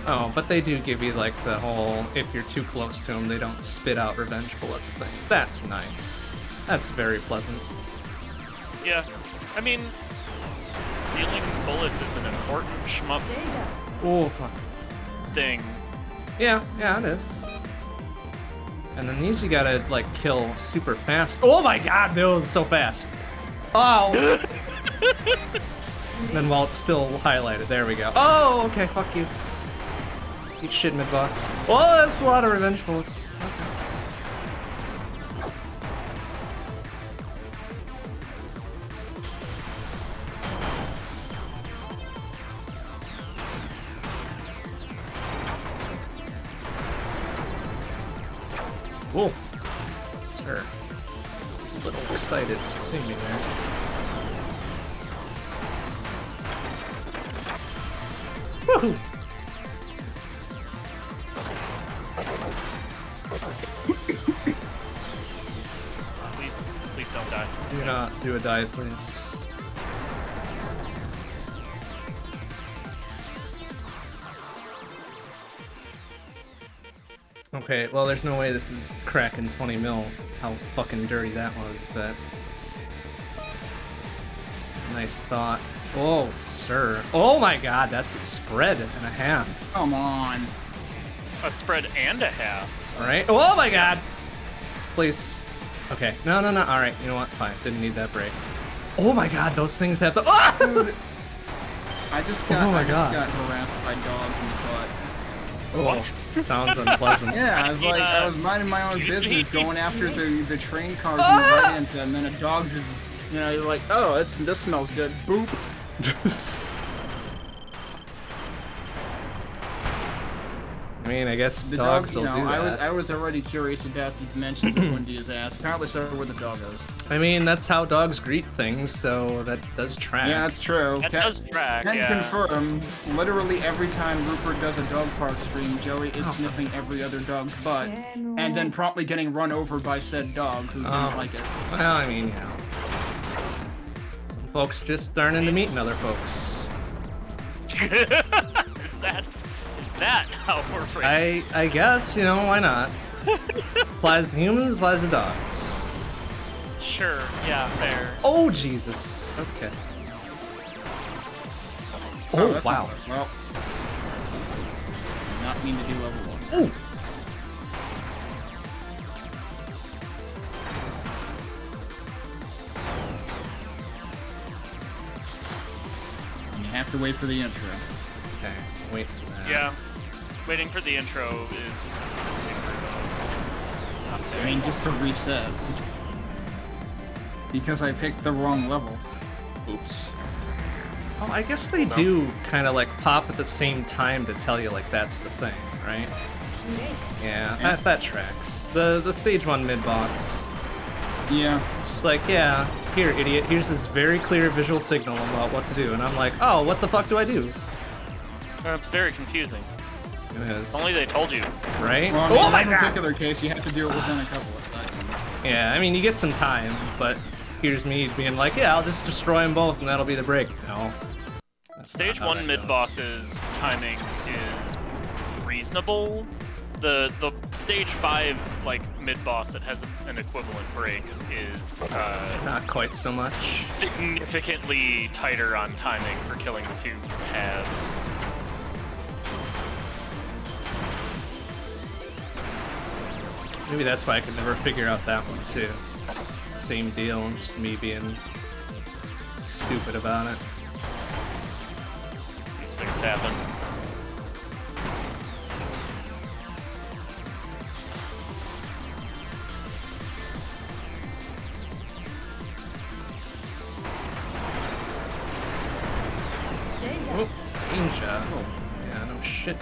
Oh, but they do give you, like, the whole, if you're too close to them, they don't spit out revenge bullets thing. That's nice. That's very pleasant. Yeah. I mean, sealing bullets is an important shmup. Oh, fuck. Thing. Yeah, yeah, it is. And then these you gotta like kill super fast. Oh my god, those so fast. Oh. then while it's still highlighted, there we go. Oh, okay, fuck you. Eat shit, mid boss. Oh, that's a lot of revenge bullets. Okay. Excited to see me there. Woohoo! Please, please don't die. Do not do a dive, please. Okay, well, there's no way this is cracking 20 mil. How fucking dirty that was, but. Nice thought. Oh, sir. Oh my god, that's a spread and a half. Come on. A spread and a half. Alright. Oh my god! Please. Okay. No, no, no. Alright, you know what? Fine. Didn't need that break. Oh my god, those things have the. Ah! I just got, Oh my I just God. got harassed by dogs in the butt. Oh, sounds unpleasant. Yeah, I was like, I was minding my own business, me? going after the the train cars ah! on the right hand side, and then a dog just, you know, you're like, oh, this this smells good. Boop. mean, I guess The dogs dog, will you know, do I was that. I was already curious about the dimensions of Wendy's ass. Apparently, so were the doggos. I mean, that's how dogs greet things, so that does track. Yeah, that's true. That Can, does track, can yeah. confirm. Literally every time Rupert does a dog park stream, Joey is Oh. sniffing every other dog's butt, and then promptly getting run over by said dog who Oh. didn't like it. Well, I mean, you know. Some folks just aren't into meeting other folks. is that is that how we're raised? I I guess, you know, why not? applies to humans, applies to dogs. Sure, yeah, fair. Oh, Jesus. Okay. Oh, oh that's wow. Not, well, not mean to do level one. Oh. And you have to wait for the intro. Okay, wait for that. Yeah, waiting for the intro is super I mean, just to reset. Because I picked the wrong level. Oops. Oh, I guess they do kind of like pop at the same time to tell you like that's the thing, right? Yeah, that, that tracks. The the stage one mid boss, Yeah. just like yeah, here idiot, here's this very clear visual signal about what to do, and I'm like, oh, what the fuck do I do? That's very confusing. It is, If only they told you. right? Well, I mean, oh in my that god! particular case, you have to do it within a couple of seconds. Yeah, I mean you get some time, but here's me being like, yeah, I'll just destroy them both, and that'll be the break. No. That's Stage one mid goes. boss's timing is reasonable. The the stage five like mid boss that has an equivalent break is uh, Not quite so much. significantly tighter on timing for killing the two halves. Maybe that's why I could never figure out that one too. Same deal, just me being stupid about it. These things happen. Oh, danger. Oh, yeah, no shit.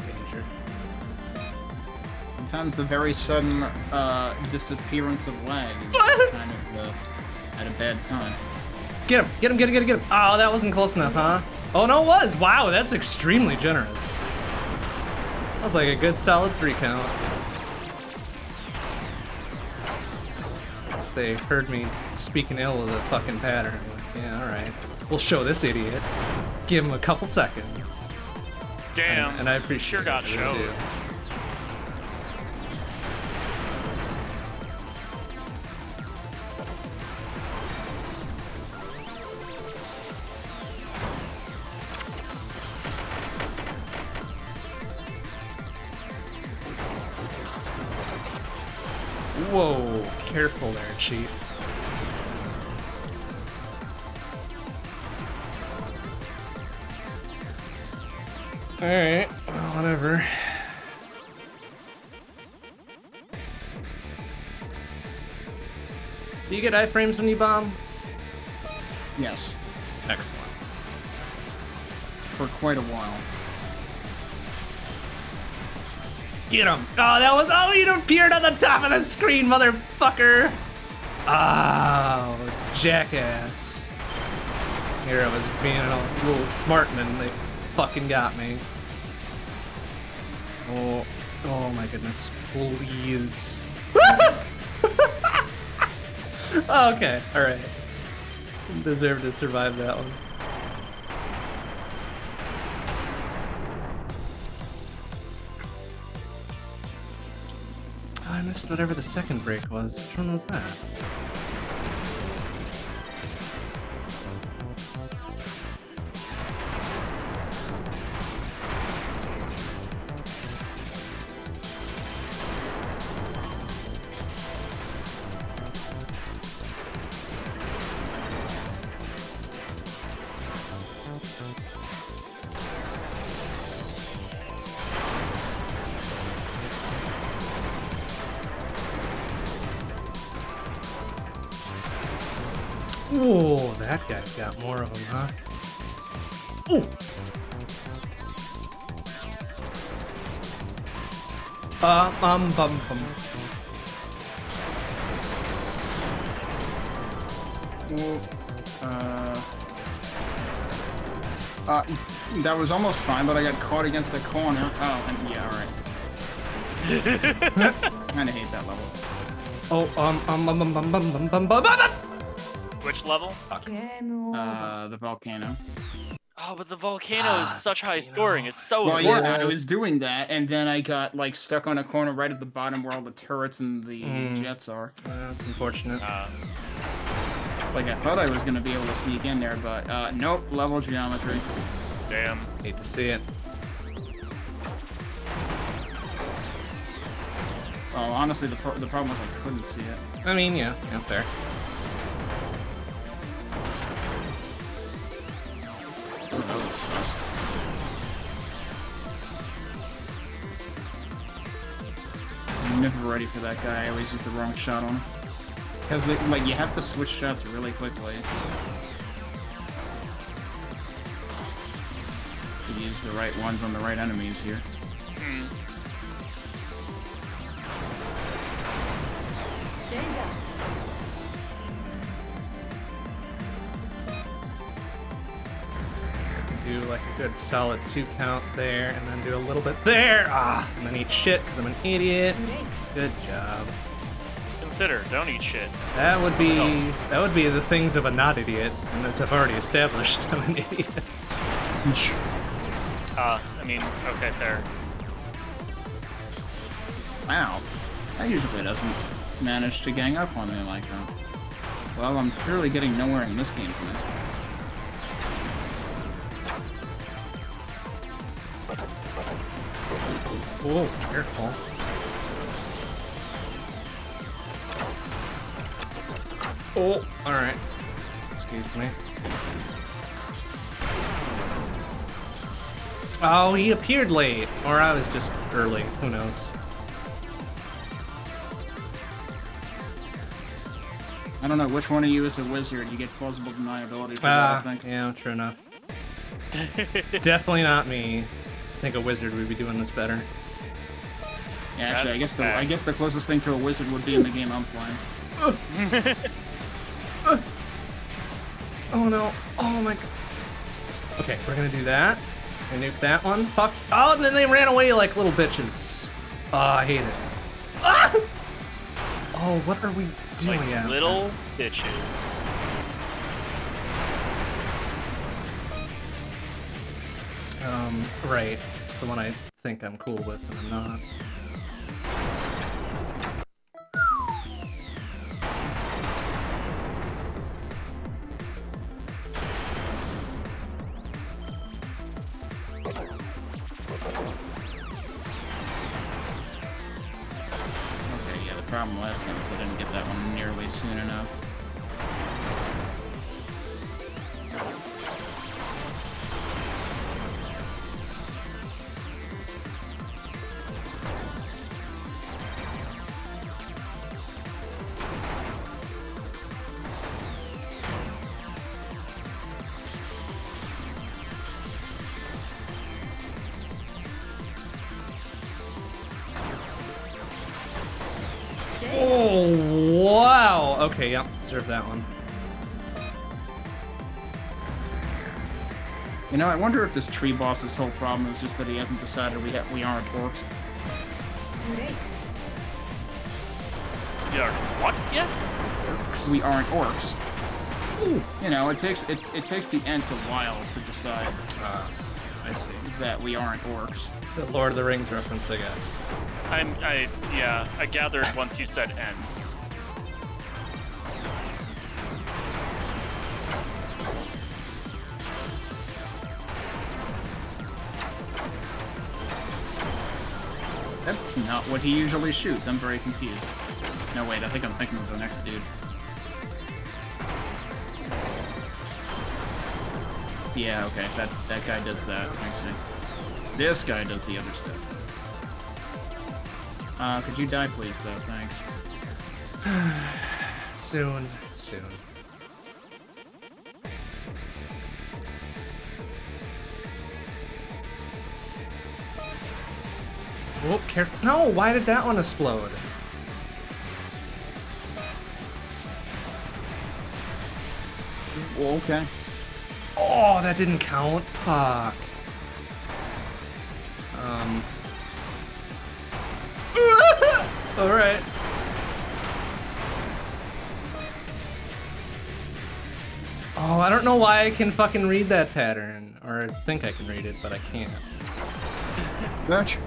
Sometimes the very sudden uh, disappearance of lag is kind of uh, at a bad time. Get him, get him, get him, get him, get him. Oh, that wasn't close enough, huh? Oh, no, it was. Wow, that's extremely generous. That was like a good solid three count. Guess they heard me speaking ill of the fucking pattern. Yeah, alright. We'll show this idiot. Give him a couple seconds. Damn. And, and I appreciate sure got it. I really careful there, Chief. Alright, well, whatever. Do you get iframes when you bomb? Yes, Excellent. for quite a while. Get him! Oh, that was. Oh, you appeared on the top of the screen, motherfucker! Oh, jackass. Here I was being a little smart, smartman. They fucking got me. Oh, oh my goodness. Please. okay, alright. Deserve to survive that one. Whatever the second break was. Which one was that? Uh, um, bum. Well, uh, uh, that was almost fine, but I got caught against the corner. Oh, and yeah, alright. Kinda hate that level. Oh, um, um, um, um, um, um, um, um, um, um, um, um. Which level? Uh, the volcano. Oh, but the volcano Ah, is such high volcano. scoring. It's so Well, important. yeah, I was doing that, and then I got like stuck on a corner right at the bottom where all the turrets and the Mm. jets are. That's unfortunate. Uh, It's like I thought I was gonna be able to sneak in there, but uh, nope, level geometry. damn. Hate to see it. Oh, honestly, the pro the problem was I couldn't see it. I mean, yeah, yeah, fair. Oh, that was sus. I'm never ready for that guy. I always use the wrong shot on him. Because, like, you have to switch shots really quickly. To use the right ones on the right enemies here. Hmm. Like a good solid two count there, and then do a little bit there. Ah, and then eat shit because I'm an idiot. Good job. Consider, don't eat shit. That would be that would be the things of a not idiot, and as I've already established, I'm an idiot. Uh, I mean, okay, fair. Wow. That usually doesn't manage to gang up on me like that. Well, I'm clearly getting nowhere in this game tonight. Oh, careful. Oh, alright. Excuse me. Oh, he appeared late. Or I was just early. Who knows? I don't know which one of you is a wizard. You get plausible deniability for that, I Ah, think. yeah, true enough. Definitely not me. I think a wizard would be doing this better. Yeah, actually, I guess the I guess the closest thing to a wizard would be in the game I'm playing. Oh no. Oh my god. Okay, we're gonna do that. I nuke that one. Fuck. Oh, and then they ran away like little bitches. Oh, I hate it. Ah! Oh, what are we doing? Like yeah. little bitches. Um, right. It's the one I think I'm cool with, and I'm not. I wonder if this tree boss's whole problem is just that he hasn't decided we ha we aren't orcs. Yeah, what yet? We aren't orcs. You know, it takes it, it takes the Ents a while to decide Ah, I see. that we aren't orcs. It's a Lord of the Rings reference, I guess. I'm, I, yeah, I gathered once you said ends. That's not what he usually shoots. I'm very confused. No, wait, I think I'm thinking of the next dude. Yeah, okay, that, that guy does that. I see. This guy does the other stuff. Uh, could you die, please, though? Thanks. Soon, soon. Oh, careful. No, why did that one explode? okay. Oh, that didn't count. Fuck. Um. All right. Oh, I don't know why I can fucking read that pattern, or I think I can read it, but I can't. Gotcha.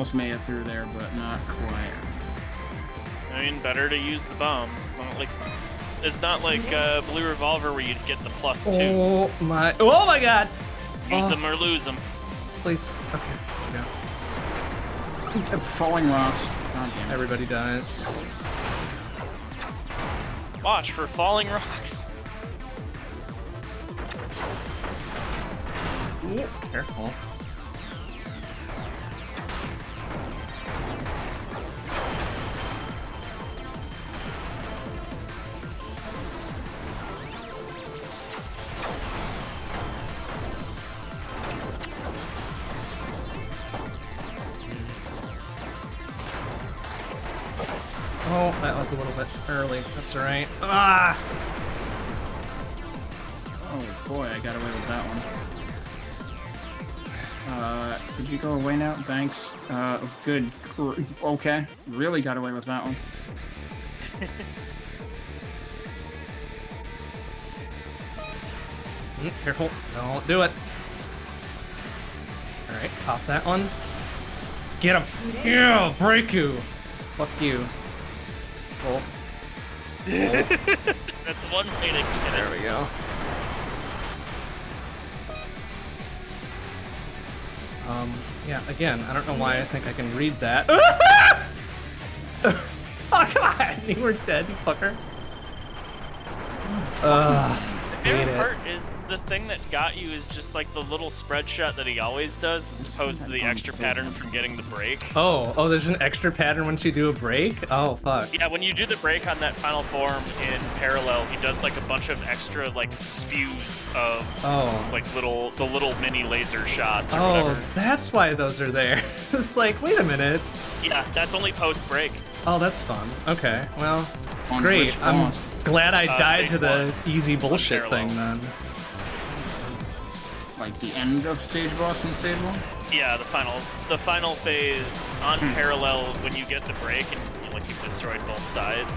Almost made it through there, but not quite. I mean, better to use the bomb. It's not like it's not like uh, Blue Revolver where you'd get the plus two. oh my! Oh my God! Use oh. them or lose them. Please. Okay. Yeah. Falling rocks. God damn it. Everybody dies. Watch for falling rocks. Careful. That's alright. Ah! Oh boy, I got away with that one. Uh, could you go away now? Thanks. Uh, good. Okay, really got away with that one. Mm, careful. Don't do it. Alright, pop that one. Get him. Yeah, break you. Fuck you. Oh, That's one way to get there it. we go. Um, yeah, again, I don't know why I think I can read that. oh, come on! You were dead, you fucker. Ugh, The hate favorite it. part is the thing that got you is just like the little spread shot that he always does, as opposed to the extra pattern from getting the break. Oh, oh, there's an extra pattern once you do a break? Oh, fuck. Yeah, when you do the break on that final form in parallel, he does like a bunch of extra like spews of Oh. like little the little mini laser shots or Oh, whatever. that's why those are there. it's like, wait a minute. Yeah, that's only post break. Oh, that's fun. Okay, well, On great. which I'm glad I Uh, died stage to the one. easy bullshit parallel. thing then. Like the end of stage boss in stage one? Yeah, the final the final phase on Hmm. parallel when you get the break and you, like you've destroyed both sides.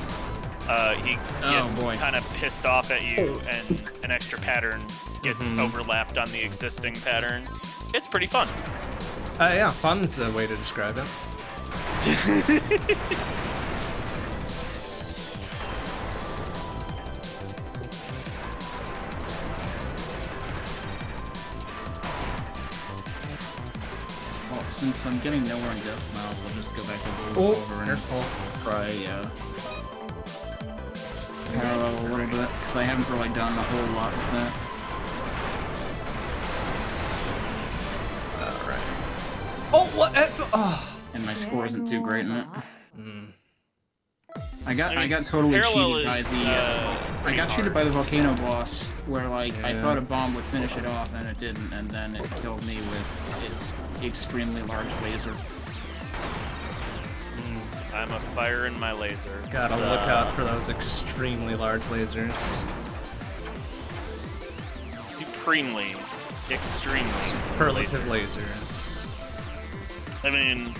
Uh, he Oh, gets boy. kind of pissed off at you, and an extra pattern gets Mhm. overlapped on the existing pattern. It's pretty fun. Uh, yeah, fun's a way to describe it. since I'm getting nowhere in Deathsmiles, I'll just go back to the Oh, over and careful. try, uh, parallel a little bit, so I haven't really done a whole lot with that. Alright. Oh, what? Oh. And my score isn't too great in it. Mm. I got I I, got totally Parallel cheated by the uh, uh, I pretty got cheated by the volcano boss, where like I thought a bomb would finish it off and it didn't, and then it killed me with its extremely large laser. I'm a fire in my laser. Gotta Uh, look out for those extremely large lasers. Supremely, extremely. Superlative laser. lasers. I mean,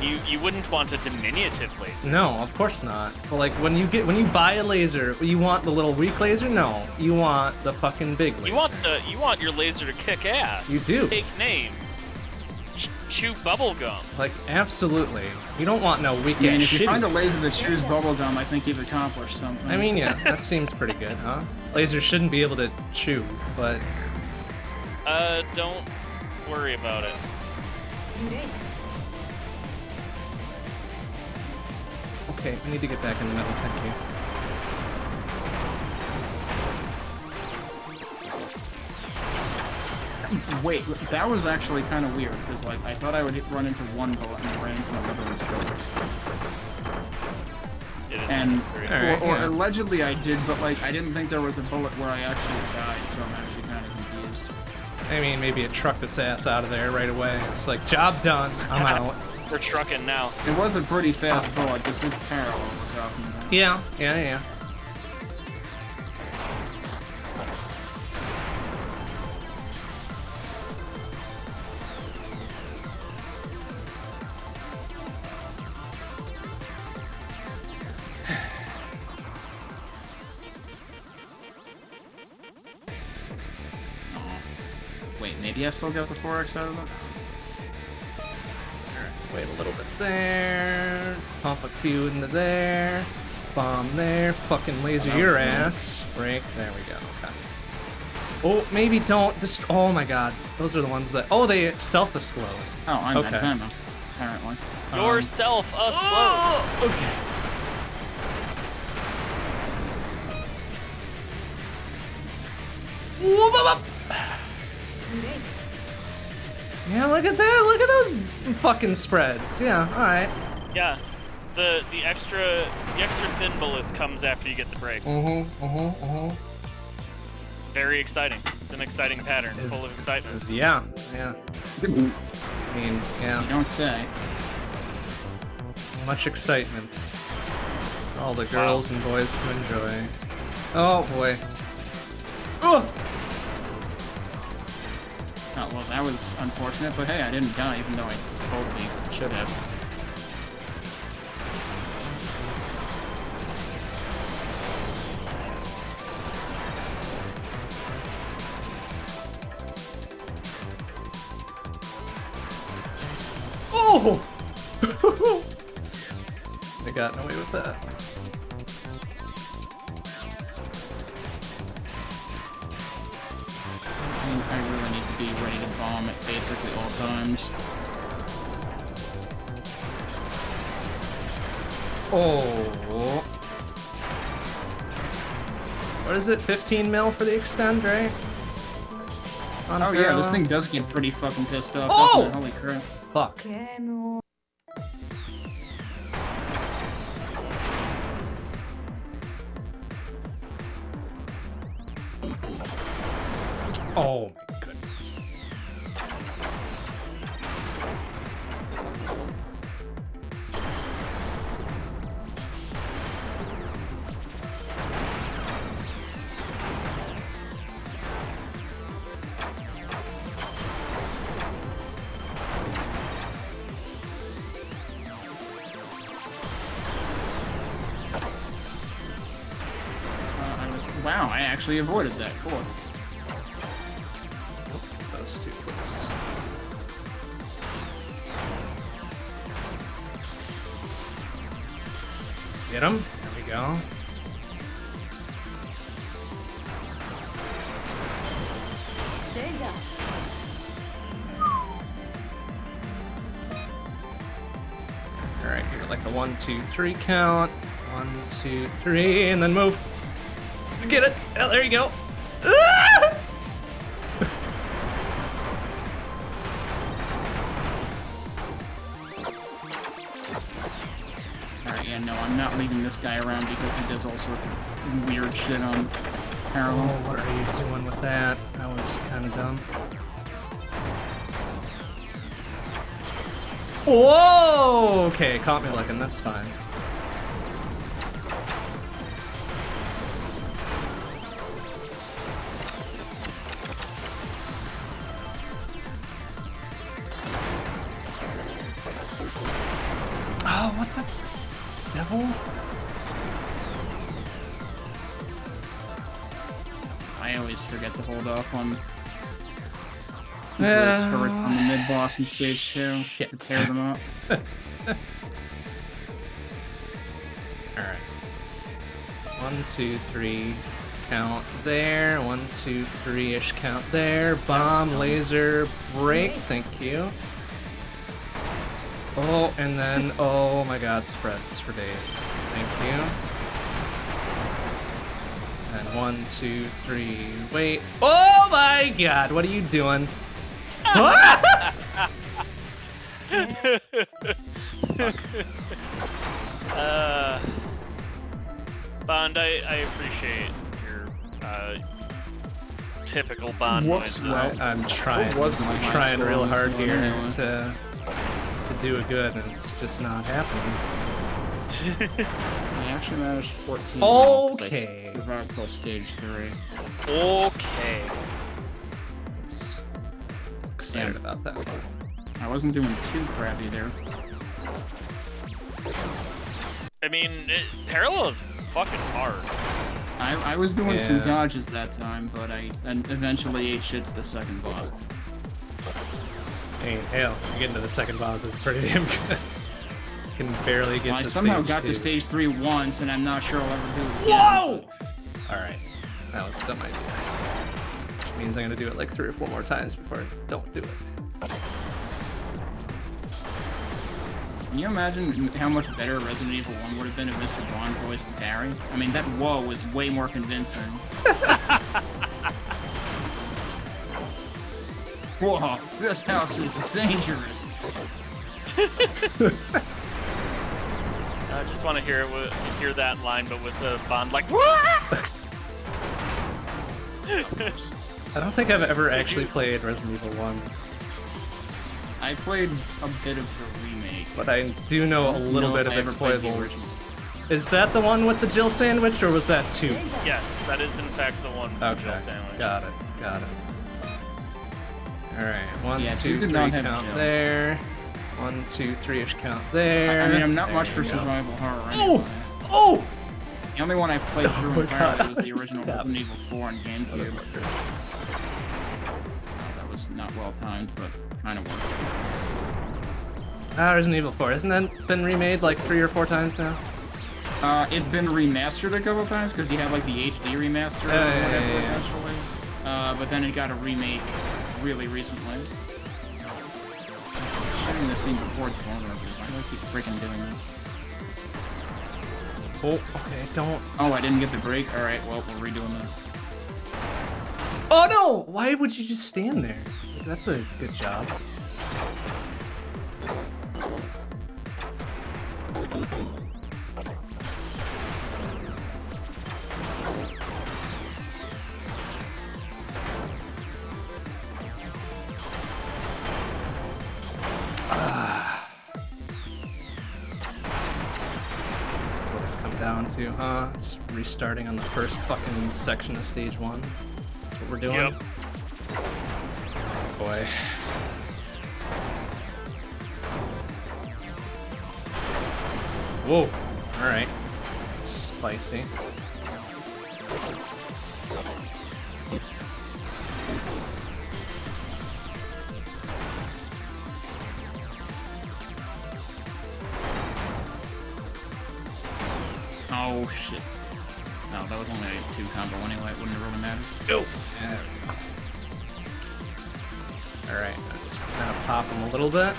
you you wouldn't want a diminutive laser. No, of course not. But like when you get when you buy a laser, you want the little weak laser? No, you want the fucking big laser. You want the you want your laser to kick ass. You do. Take names. chew bubble gum. Like, absolutely. You don't want no weak I mean, ass if you shitty find a laser that chews bubblegum, I think you've accomplished something. I mean, yeah, that seems pretty good, huh? Lasers shouldn't be able to chew, but Uh, don't worry about it. Okay, I need to get back in the middle, thank you. Wait, that was actually kind of weird, because, like, I thought I would run into one bullet and I ran into another instead. It is And, very- Alright, or, or yeah. allegedly I did, but, like, I didn't think there was a bullet where I actually died, so I'm actually kind of confused. I mean, maybe it trucked its ass out of there right away. It's like, job done, I'm out. We're trucking now. It was a pretty fast bullet. This is parallel we're talking about. Yeah, yeah, yeah. Wait, maybe I still got the 4x out of that? Alright, wait a little bit there. Pump a Q into there. Bomb there. Fucking laser your was fun. ass. Break. There we go. Okay. Oh, maybe don't just. Oh my god. Those are the ones that. Oh, they self explode. Oh, I'm Okay. okay. apparently. Yourself a slow. Oh, okay. That. Look at those fucking spreads. Yeah, alright. Yeah. The the extra the extra thin bullets comes after you get the break. Uh-huh, uh-huh, uh-huh. Very exciting. It's an exciting pattern, full of excitement. Yeah, yeah. I mean, You yeah. don't say. Much excitement. For all the girls and boys to enjoy. Oh boy. Oh! Oh, well, that was unfortunate, but hey, I didn't die, even though I totally should have. Oh! I got away with that. 15 mil for the extend, right? On oh yeah, this thing does get pretty fucking pissed off, oh! it? Holy crap. Fuck. Oh actually avoided that. Cool. Those two clicks. Get him. There we go. Alright, here like a one, two, three count. One, two, three, and then move. Get it! Oh, there you go. Ah! Alright, yeah, no, I'm not leaving this guy around because he does all sorts of weird shit on Oh, parallel. what are you doing with that? That was kind of dumb. Whoa! Okay, caught me looking. That's fine. Devil? I always forget to hold off on uh, Yeah. for a turret on the mid boss in stage two Shit. to tear them up. Alright. One, two, three. Count there. One, two, three ish count there. Bomb, laser, break. Thank you. Oh, and then, oh my god, spreads for days. Thank you. And one, two, three, wait. Oh my god, what are you doing? Ah! Uh, Bond, I, I appreciate your uh, typical Bond Whoops, noise. well- I, I'm trying. was I'm trying real hard here anyway? to to do a good, and it's just not happening. I actually managed 14. now, 'cause I Okay. survived till stage three. okay. Oops. Excited Yeah. about that. I wasn't doing too crappy there. I mean, it, parallel is fucking hard. I, I was doing some dodges that time, but I and eventually ate shit to the second boss. Hey, hell, getting to the second boss is pretty damn good. Can barely get Well, I somehow got two. to stage three once, and I'm not sure I'll ever do it again. Whoa! Alright, that was a dumb idea. Which means I'm gonna do it like three or four more times before I don't do it. Can you imagine how much better Resident Evil 1 would have been if Mr. Bond voiced Barry? I mean, that whoa was way more convincing. Whoa, this house is dangerous. I just want to hear it wi- hear that line, but with the Bond like. I don't think I've ever actually played Resident Evil 1, I played a bit of the remake. but I do know a little know bit of I its ever played the foibles. Is that the one with the Jill sandwich, or was that two? yes, that is in fact the one with the Jill sandwich. got it, got it. Alright, one, Yeah, two, three not have count there. One, two, three-ish count there. I mean, I'm not There much for survival horror Oh! anyway. Oh! The only one I've played through Oh my entirely God. was the original Resident Evil 4 on GameCube. That was not well timed, but kind of worked. Ah, Resident Evil 4. Hasn't that been remade like three or four times now? Uh, it's been remastered a couple times because you have like the HD remaster or Yeah, yeah, whatever yeah, yeah. eventually. Uh, but then it got a remake really recently. Shooting this thing before it's vulnerable. Why do I keep freaking doing this? Oh, okay, don't. Oh, I didn't get the break. All right, well we're redoing this. Oh no! Why would you just stand there? That's a good job. Down to, huh? Just restarting on the first fucking section of stage one. That's what we're doing. Yep. Boy. Whoa. Alright. Spicy. Oh shit. No, that was only a two combo anyway. It wouldn't have really mattered. Go. There we go. Alright, just kind of pop him a little bit.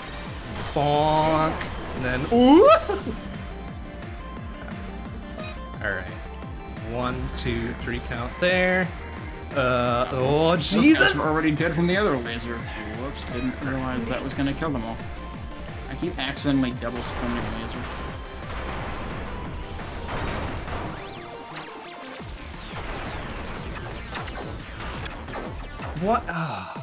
Bonk. And then, ooh! Alright. One, two, three count there. Uh, oh, Those Jesus! guys were already dead from the other laser. Whoops, didn't realize that was gonna kill them all. I keep accidentally double spinning the laser. What? Ah.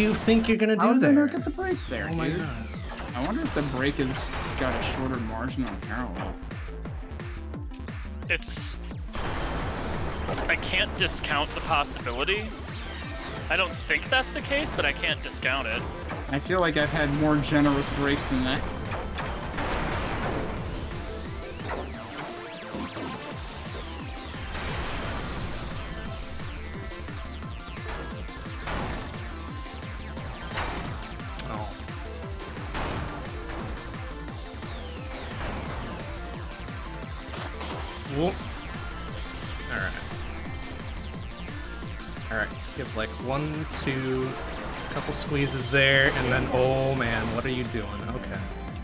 You think you're gonna do How there? they not get the break there, oh my dude? god. I wonder if the break has got a shorter margin on parallel. It's. I can't discount the possibility. I don't think that's the case, but I can't discount it. I feel like I've had more generous breaks than that. Squeezes there, and then, oh man, what are you doing? Okay.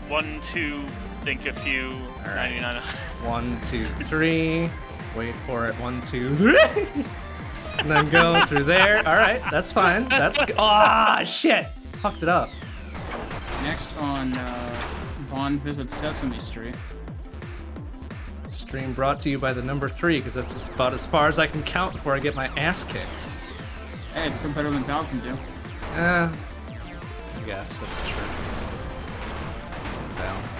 One, two, think a few, Alright. 99. One, two, three. Wait for it. One, two, three. and then go through there. Alright, that's fine. That's g- Ah, shit! Fucked it up. Next on uh, Bond visits Sesame Street. Stream brought to you by the number three, because that's just about as far as I can count before I get my ass kicked. Hey, it's still better than Val can do. Eh, I guess that's true. Well.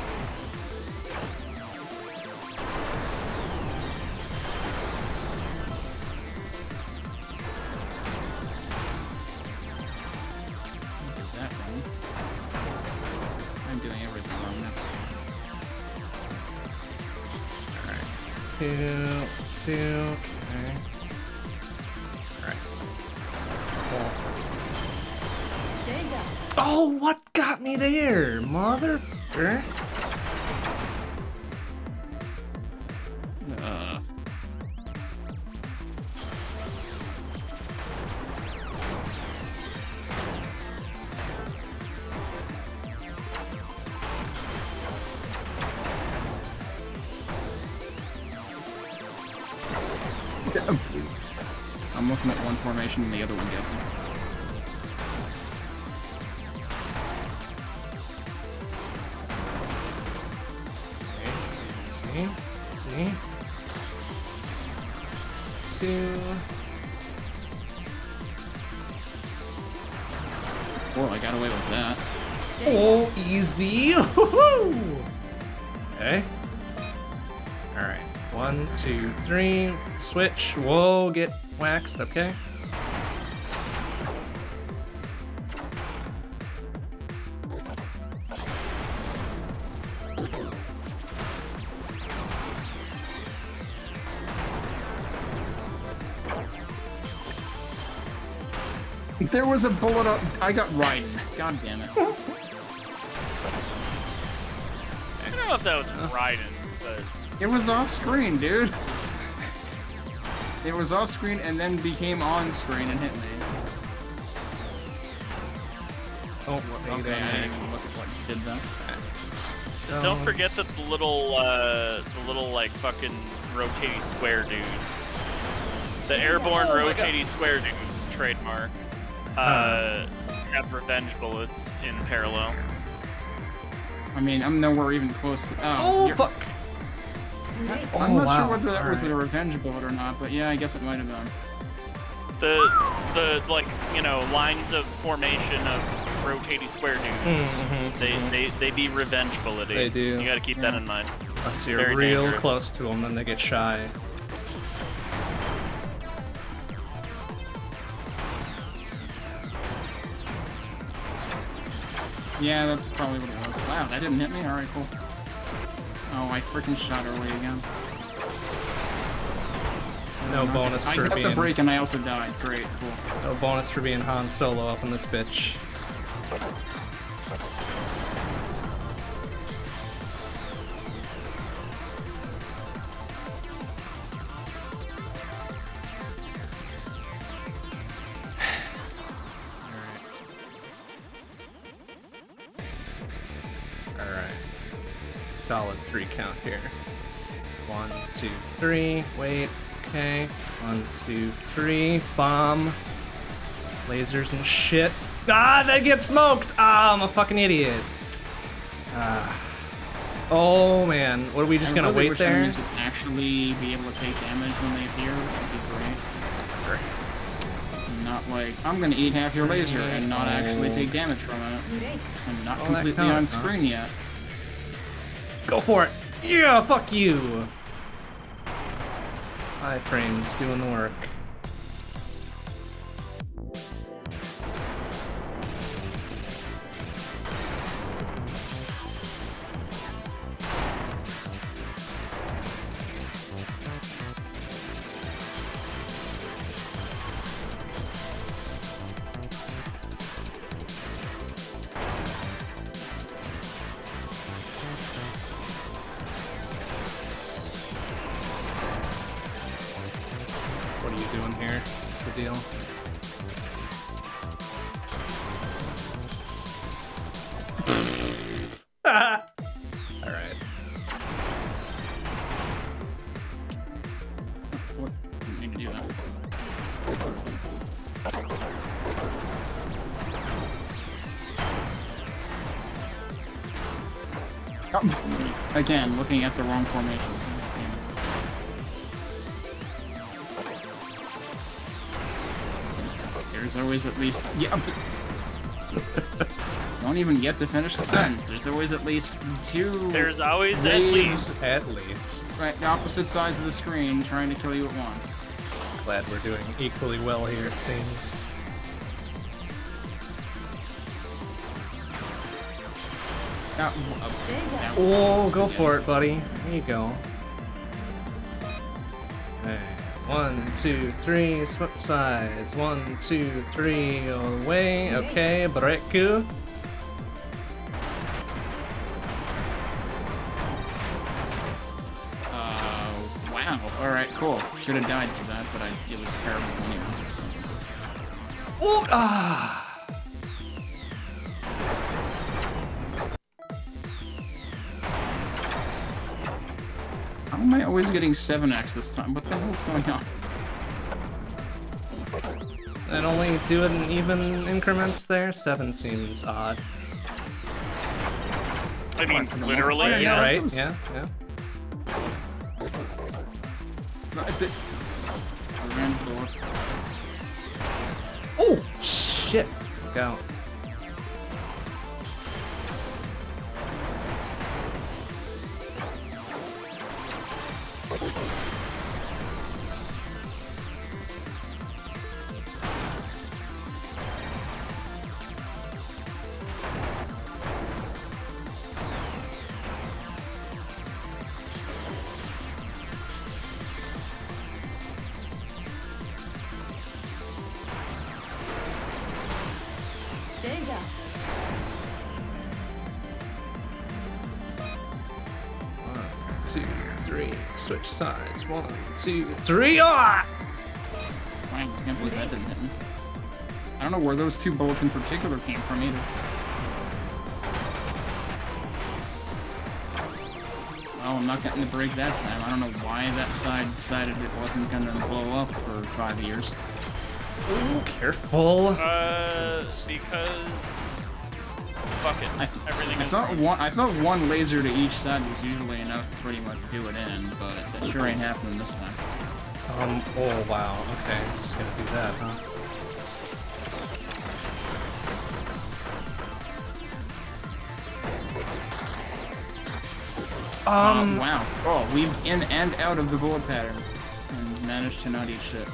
Waxed. Okay. There was a bullet up. I got Raiden. God damn it. I don't know if that was Raiden, but It was off screen, dude. It was off screen and then became on screen and hit me. Oh, Okay, I didn't look at what did that. don't forget that the little, uh, the little like fucking rotating square dudes, the airborne Oh rotating square dude trademark, uh, have revenge bullets in parallel. I mean, I'm nowhere even close to. Oh, Oh, you're- fuck. I'm Oh, not wow. sure whether that was Alright. a revenge bullet or not, but yeah, I guess it might have been. The, the like you know lines of formation of rotating square dudes. Mhm, They, they they be revenge bullety. They do. You got to keep that in mind. Unless you're Very real dangerous. close to them, then they get shy. Yeah, that's probably what it was. Wow, that didn't hit me? Alright, cool. Oh, I freaking shot early again. No bonus I for got being the break and I also died. Great, cool. no bonus for being Han Solo up in this bitch. Three. Wait. Okay. One, two, three. Bomb. Lasers and shit. God, I get smoked! Ah, I'm a fucking idiot. Ah. Oh man, what are we just I gonna really wait wish there? enemies would actually be able to take damage when they appear. That would be great. Not not like, I'm gonna eat half your laser and not actually take damage from it. I'm not All completely counts, on huh? screen yet. Go for it. Yeah, fuck you. Iframes doing the work. Again, looking at the wrong formation. There's always at least yeah. Don't even get to finish the sentence. There's always at least two There's always at least. At least. right the opposite sides of the screen trying to kill you at once. Glad we're doing equally well here, it seems. That, uh, that Oh, go for it, buddy. There you go. Okay. One, two, three, swap sides. One, two, three, away. Okay, Breku. Uh, wow. All right, cool. Should have died to that, but I, it was terrible anyway. So. Oh, ah. Always getting 7x this time? What the hell's going on? And only do it in even increments there? Seven seems odd. I mean, for literally, yeah. yeah. right? those- Yeah, yeah. No, I thi- ran into the Oh, shit. Look Two, three. Ah! I can't believe that didn't hit me. I don't know where those two bullets in particular came from either. Well, I'm not getting the break that time. I don't know why that side decided it wasn't gonna blow up for five years. Ooh, careful. Uh, because. Fuck it. I, th- Everything I is thought wrong. one. I thought one laser to each side was usually enough to pretty much do it in, but that sure ain't happening this time. Um, oh wow, okay, just gonna do that, huh? Um, Uh, wow. Oh, we've in and out of the bullet pattern and managed to not eat shit.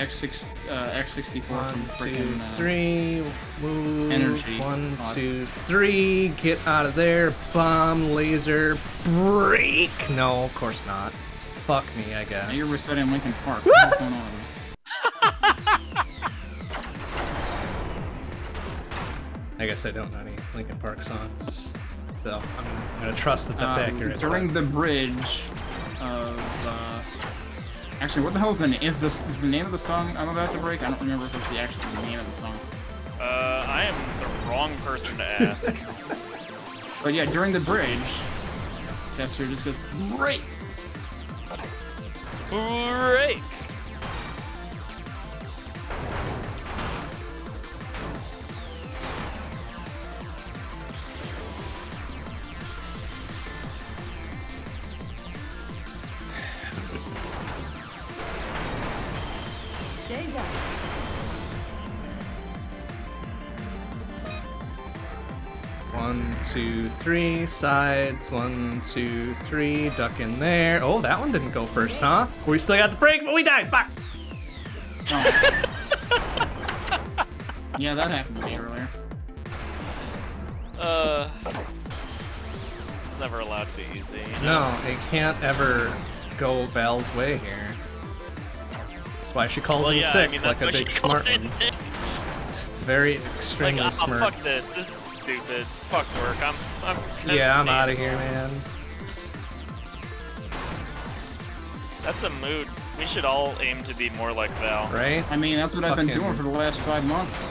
X6, uh, X64 from one, two, freaking. Uh, three, move. Energy. One, Odd. two, three, get out of there. Bomb, laser, break. No, of course not. Fuck me, I guess. Now you're resetting Linkin Park. What's going on? I guess I don't know any Linkin Park songs, so I'm gonna trust that that's Um, accurate. During the bridge. Uh, actually, what the hell is the name? Is this is the name of the song I'm about to break? I don't remember if it's the actual name of the song. Uh, I am the wrong person to ask. But yeah, during the bridge, Chester just goes break. Break! Three, sides, one, two, three, duck in there. Oh, that one didn't go first, huh? We still got the break, but we died, fuck! Oh. yeah, that happened to me earlier. Uh, it's never allowed to be easy. You know? No, it can't ever go Val's way here. That's why she calls well, him yeah, sick, I mean, like a big smart one. Very extremely like, oh, smart. fuck this. This is stupid. Fuck work. I'm. I'm. I'm yeah, I'm out of here, man. That's a mood. We should all aim to be more like Val. Right? I mean, that's what I've been doing for the last five months.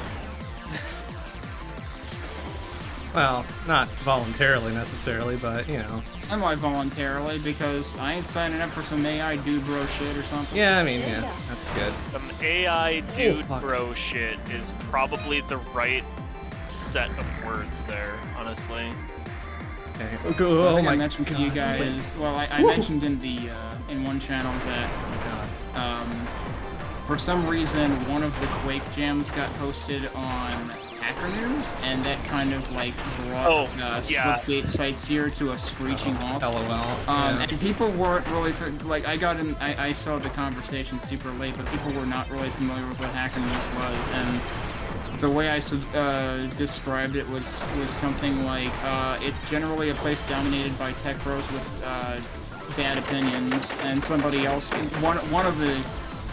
Well, not voluntarily necessarily, but you know. Semi-voluntarily, because I ain't signing up for some AI dude bro shit or something. Yeah, I mean, yeah, that's good. Some AI dude oh, bro shit is probably the right set of words there, honestly. Okay. Oh, oh, I, I mentioned God. to you guys. Well, I, I mentioned in the uh, in one channel that um, for some reason one of the Quake jams got posted on Hacker News, and that kind of like brought oh, uh, yeah. Slipgate Sightseer to a screeching halt. LOL. Um, yeah. And people weren't really like I got in. I, I saw the conversation super late, but people were not really familiar with what Hacker News was, and the way I uh, described it was was something like uh, it's generally a place dominated by tech bros with uh, bad opinions, and somebody else. One one of the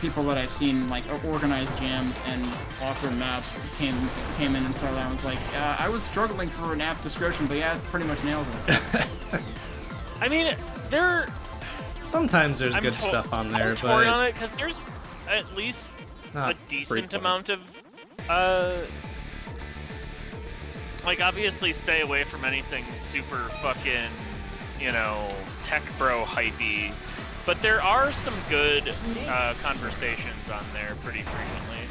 people that I've seen like organize jams and author maps came came in and saw that and was like, uh, I was struggling for an app description, but yeah, it pretty much nails it. I mean, there. Sometimes there's I'm good stuff on there, but on it because there's at least a decent amount of. Uh, like obviously, stay away from anything super fucking, you know, tech bro hypey but there are some good uh, conversations on there pretty frequently.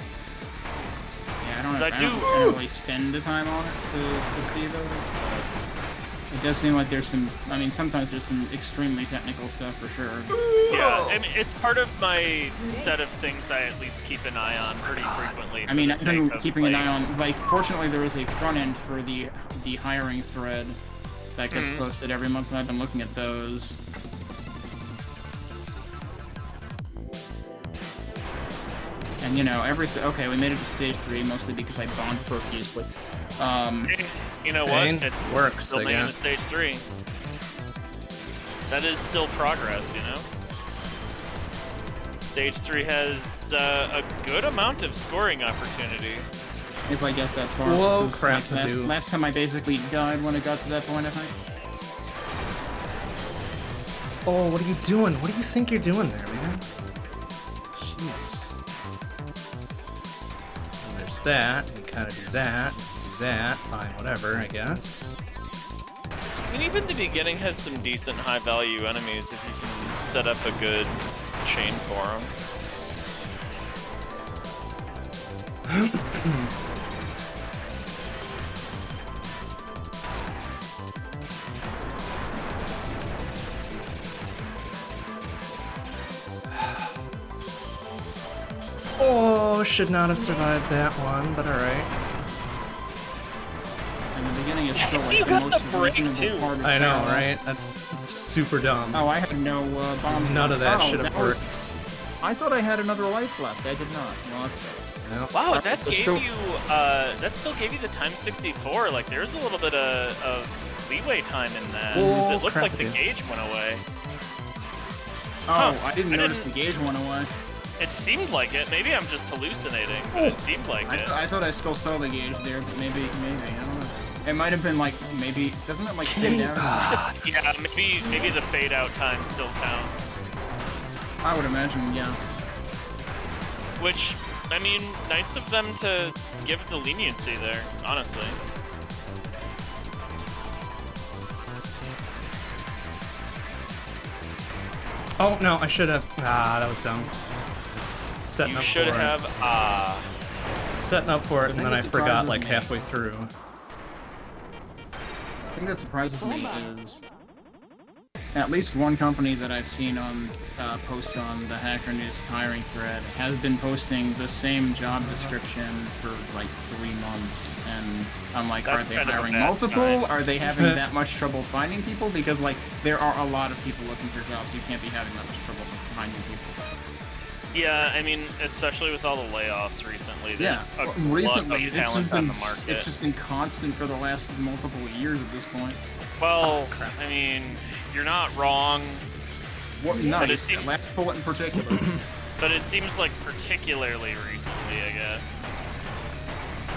Yeah, I don't, I, I do, don't generally spend the time on it to, to see those, but it does seem like there's some, I mean, sometimes there's some extremely technical stuff for sure. Yeah, I mean, it's part of my set of things I at least keep an eye on pretty frequently. I mean, I've been keeping an eye on, like, fortunately there is a front end for the, the hiring thread that gets mm -hmm. posted every month, and I've been looking at those. And you know, every okay, we made it to stage three mostly because I bombed profusely. Um, you know what? It's works. Still made it to stage three. That is still progress, you know. Stage three has uh, a good amount of scoring opportunity. If I get that far. Whoa, crap! Like last, last time I basically died when it got to that point, I think. Oh, what are you doing? What do you think you're doing there, man? Jeez There's that, You kind of do that, do that, fine, whatever, I guess. I mean, even the beginning has some decent high-value enemies if you can set up a good chain for them. Oh, should not have survived that one, but alright. And the beginning is still like the most the reasonable part of I know, right? That's, super dumb. Oh, I had no uh, bombs. None of that oh, should have worked. Was... I thought I had another life left. I did not. Well, that's... Wow, that gave still... you, uh, that still gave you the time 64. Like, there's a little bit of, of leeway time in that. Oh, it looked crap, like the gauge went away. Oh, huh. I didn't I notice didn't... the gauge went away. It seemed like it. Maybe I'm just hallucinating, but it seemed like I it. Th I thought I still saw the gauge there, but maybe, maybe, I don't know. It might have been like, maybe, doesn't it like fade out? yeah, maybe, maybe the fade out time still counts. I would imagine, yeah. Which, I mean, nice of them to give the leniency there, honestly. Oh, no, I should have. Ah, that was dumb setting you up should have, ah. Uh... Setting up for it, and then I forgot like me. halfway through. The thing that surprises me is At least one company that I've seen on uh, post on the Hacker News hiring thread has been posting the same job description for like three months, and I'm like, That's are they kind of a hiring multiple? sign. Are they having that much trouble finding people? Because like there are a lot of people looking for jobs. You can't be having that much trouble finding people. Yeah, I mean, especially with all the layoffs recently, Yeah, a recently it's just been it's just been constant for the last multiple years at this point. Well, Oh. I mean, you're not wrong, What it nice? seems- That last bullet in particular. but it seems like particularly recently, I guess.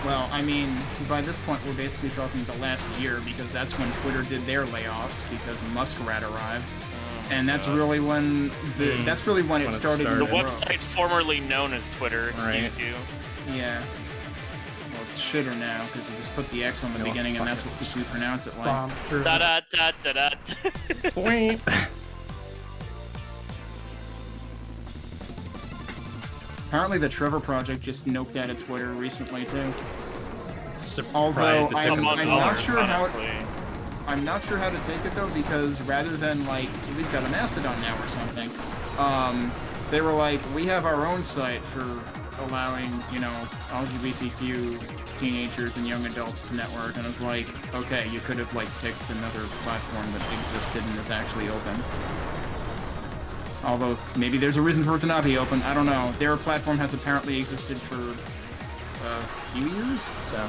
Well, I mean, by this point, we're basically talking the last year because that's when Twitter did their layoffs because Muskrat arrived, and that's God. really when the Hmm. that's really when it That's when it started. the website formerly known as Twitter. Right. Excuse you. Yeah. Well, it's shitter now because you just put the X on the No, beginning, and that's it. what we pronounce it like. Bomb through. Da da da da da. Wait. Apparently, the Trevor Project just noped out of Twitter recently too. Surprised it I'm- took him this I'm not sure how it- honestly. I'm not sure how to take it though because rather than like we've got a Mastodon now or something, um, they were like we have our own site for allowing you know LGBTQ teenagers and young adults to network, and I was like, okay, you could have like picked another platform that existed and is actually open. Although maybe there's a reason for it to not be open. I don't know. Their platform has apparently existed for a few years, so.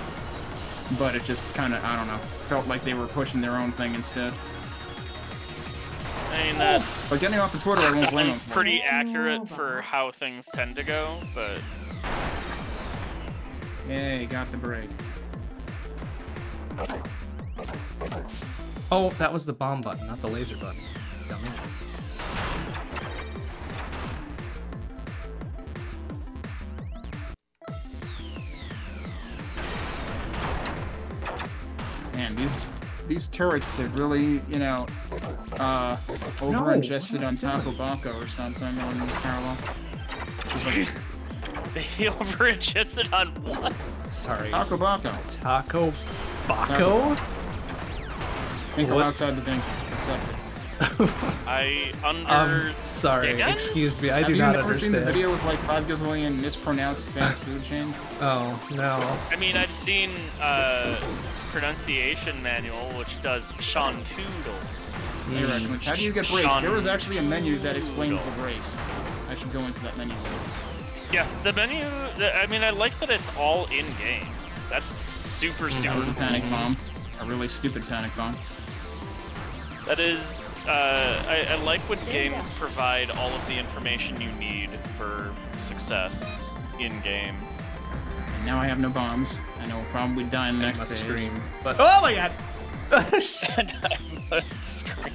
But it just kind of, I don't know, felt like they were pushing their own thing instead. I mean, that But getting off the Twitter, I won't blame them. pretty accurate for how things tend to go, but Yay, got the break. Oh, that was the bomb button, not the laser button. Dummy. Man, these these turrets have really, you know, uh, over-ingested on Taco Baco or something on parallel. Just like they over-ingested on what? Sorry. Taco Baco. Taco Baco? Think What? outside the thing. Accept it. I understand. Um, sorry. Excuse me. I Have do you not never understand. seen the video with like five gazillion mispronounced fast food chains? Oh, no. I mean, I've seen uh, pronunciation manual, which does Sean Toodle. Hey, How do you get breaks? Sean There is actually a menu that explains Noodle. the breaks. I should go into that menu. Yeah, the menu. The, I mean, I like that it's all in game. That's super super. That was a cool. panic bomb. A really stupid panic bomb. That is. Uh, I, I like when games provide all of the information you need for success in game. And now I have no bombs. I know we'll probably die in the I next must phase. scream. But oh my god! and I must scream.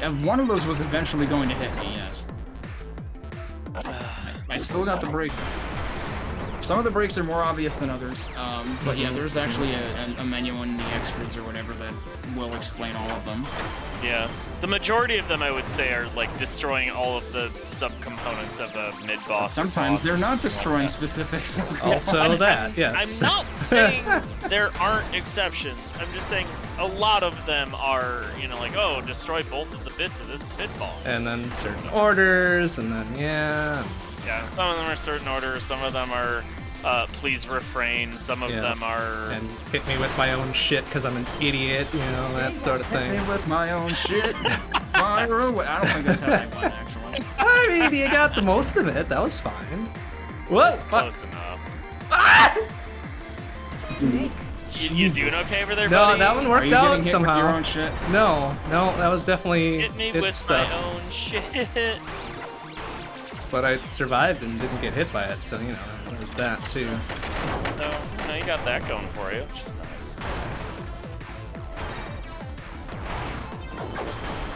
And one of those was eventually going to hit me, yes. I still got the break. Some of the breaks are more obvious than others, um, but yeah, there's actually a, a, a menu in the extras or whatever that will explain all of them. Yeah, the majority of them I would say are like destroying all of the subcomponents of a mid But boss. sometimes they're not Yeah. destroying specifics. Also that, yes. I'm not saying there aren't exceptions. I'm just saying a lot of them are, you know, like, oh, destroy both of the bits of this pit ball. And then certain orders, and then yeah. Yeah, some of them are certain orders, some of them are, uh, please refrain, some of Yeah. them are. And hit me with my own shit because I'm an idiot, you know, that sort of thing. Hit thing. me with my own shit. Fire away. I don't think that's how I went, actually. I mean, you got the most of it. That was fine. What? Fuck. Close enough. Ah! You, you Jesus. doing okay over there, No, buddy? that one worked out hit somehow. with your own shit? No, no, that was definitely Hit me its with stuff. my own shit. But I survived and didn't get hit by it, so you know, there's that too. So, you know, you got that going for you, which is nice.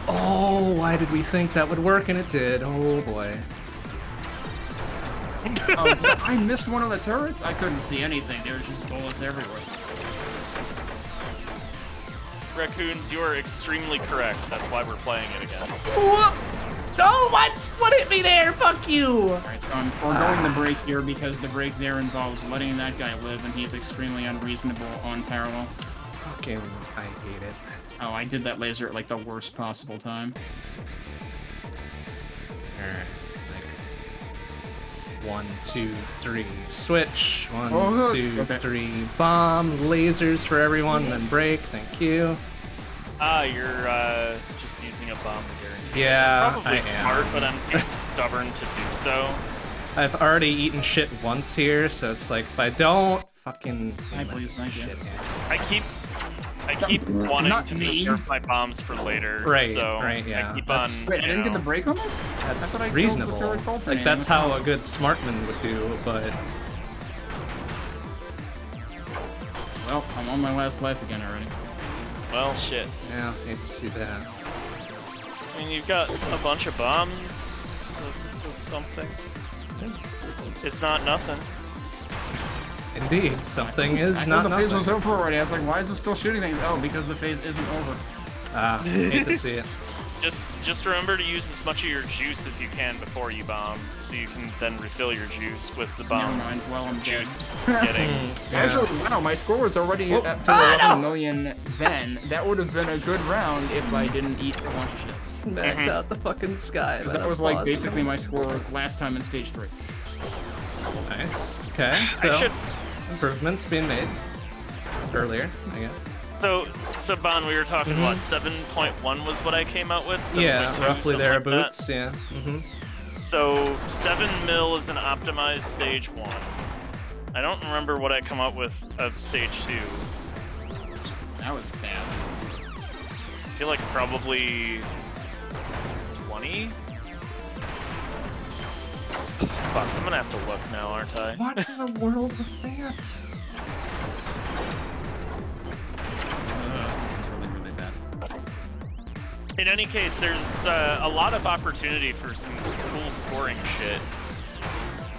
Oh, why did we think that would work? And it did. Oh boy. Oh, I missed one of the turrets? I couldn't see anything. There was just bullets everywhere. Raccoons, you are extremely correct. That's why we're playing it again. Whoop! Oh, what? What hit me there? Fuck you! Alright, so I'm foregoing the break here because the break there involves letting that guy live and he's extremely unreasonable on parallel. Fucking, I hate it. Oh, I did that laser at like the worst possible time. Alright, like one, two, three, switch. One, Oh, two, okay. three, bomb. Lasers for everyone, then break. Thank you. Ah, you're uh, just using a bomb to guarantee. Yeah, it's probably I am. smart, but I'm too stubborn to do so. I've already eaten shit once here, so it's like if I don't fucking. I please, thank. Shit. I keep, I keep wanting Not to me. reserve my bombs for later. Right, so right, yeah. I keep That's- on. Wait, I didn't get the break on it? That's thought I killed reasonable. Like that's how a good smartman would do, but Well, I'm on my last life again already. Well, shit. yeah, hate to see that. I mean, you've got a bunch of bombs. That's, that's something. It's not nothing. Indeed, something I is thought not the phase was nothing. over already. I was like, why is it still shooting things? Oh, because the phase isn't over. Ah, hate to see it. Just, just remember to use as much of your juice as you can before you bomb, so you can then refill your juice with the Never bombs. mind. Well, I'm dead. Getting. Yeah. Actually, wow, my score was already Whoop. up to 11 million then. That would have been a good round if I didn't eat a bunch of shit. Smacked Mhm. out the fucking sky. Because that was like awesome. basically my score last time in stage 3. Nice. Okay, so should, improvements being made earlier, I guess. so, so Bon, we were talking Mhm. what 7.1 was what I came out with. 7.2, Yeah, roughly something there like that? boots. Yeah. hmm So seven mil is an optimized stage one. I don't remember what I come up with of stage two. That was bad. I feel like probably 20? Fuck, I'm gonna have to look now, aren't I? What in the world was that? Uh, this is really, really bad. In any case, there's uh, a lot of opportunity for some cool scoring shit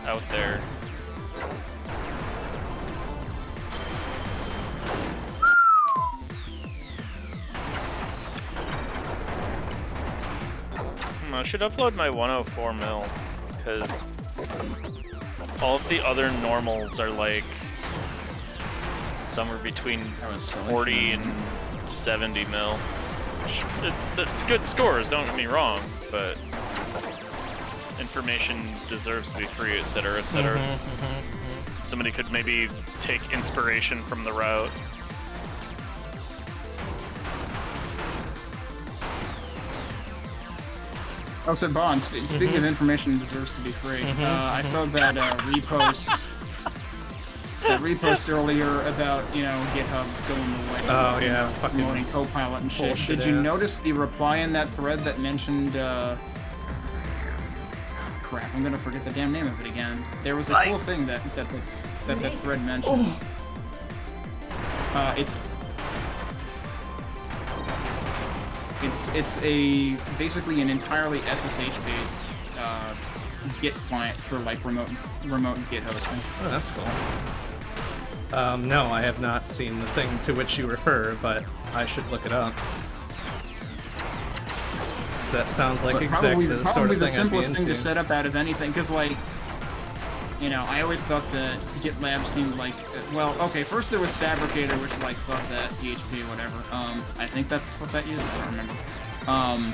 out there. I should upload my 104 mil, because all of the other normals are like somewhere between That was so 40 and 70 mil. Which- the- the good scores, don't get me wrong, but information deserves to be free, etc., etc. Mm-hmm, Somebody could maybe take inspiration from the route. Oh, so Bond, sp- speaking of information that deserves to be free, uh, I saw that uh, repost, that repost earlier about, you know, GitHub going away. Oh, yeah, fucking Promoting Copilot and shit. Did you ass. notice the reply in that thread that mentioned, uh... Crap, I'm gonna forget the damn name of it again. There was a cool thing that, that, the, that that thread mentioned. Uh, it's It's it's a basically an entirely SSH based uh, Git client for like remote remote Git hosting. Oh, that's cool. Um, no, I have not seen the thing to which you refer, but I should look it up. That sounds like But exactly probably the probably sort of the thing simplest thing to set up out of anything, because like. You know, I always thought that GitLab seemed like, well, okay, first there was Phabricator, which like, fuck that, PHP, whatever. Um, I think that's what that used, I don't remember. Um,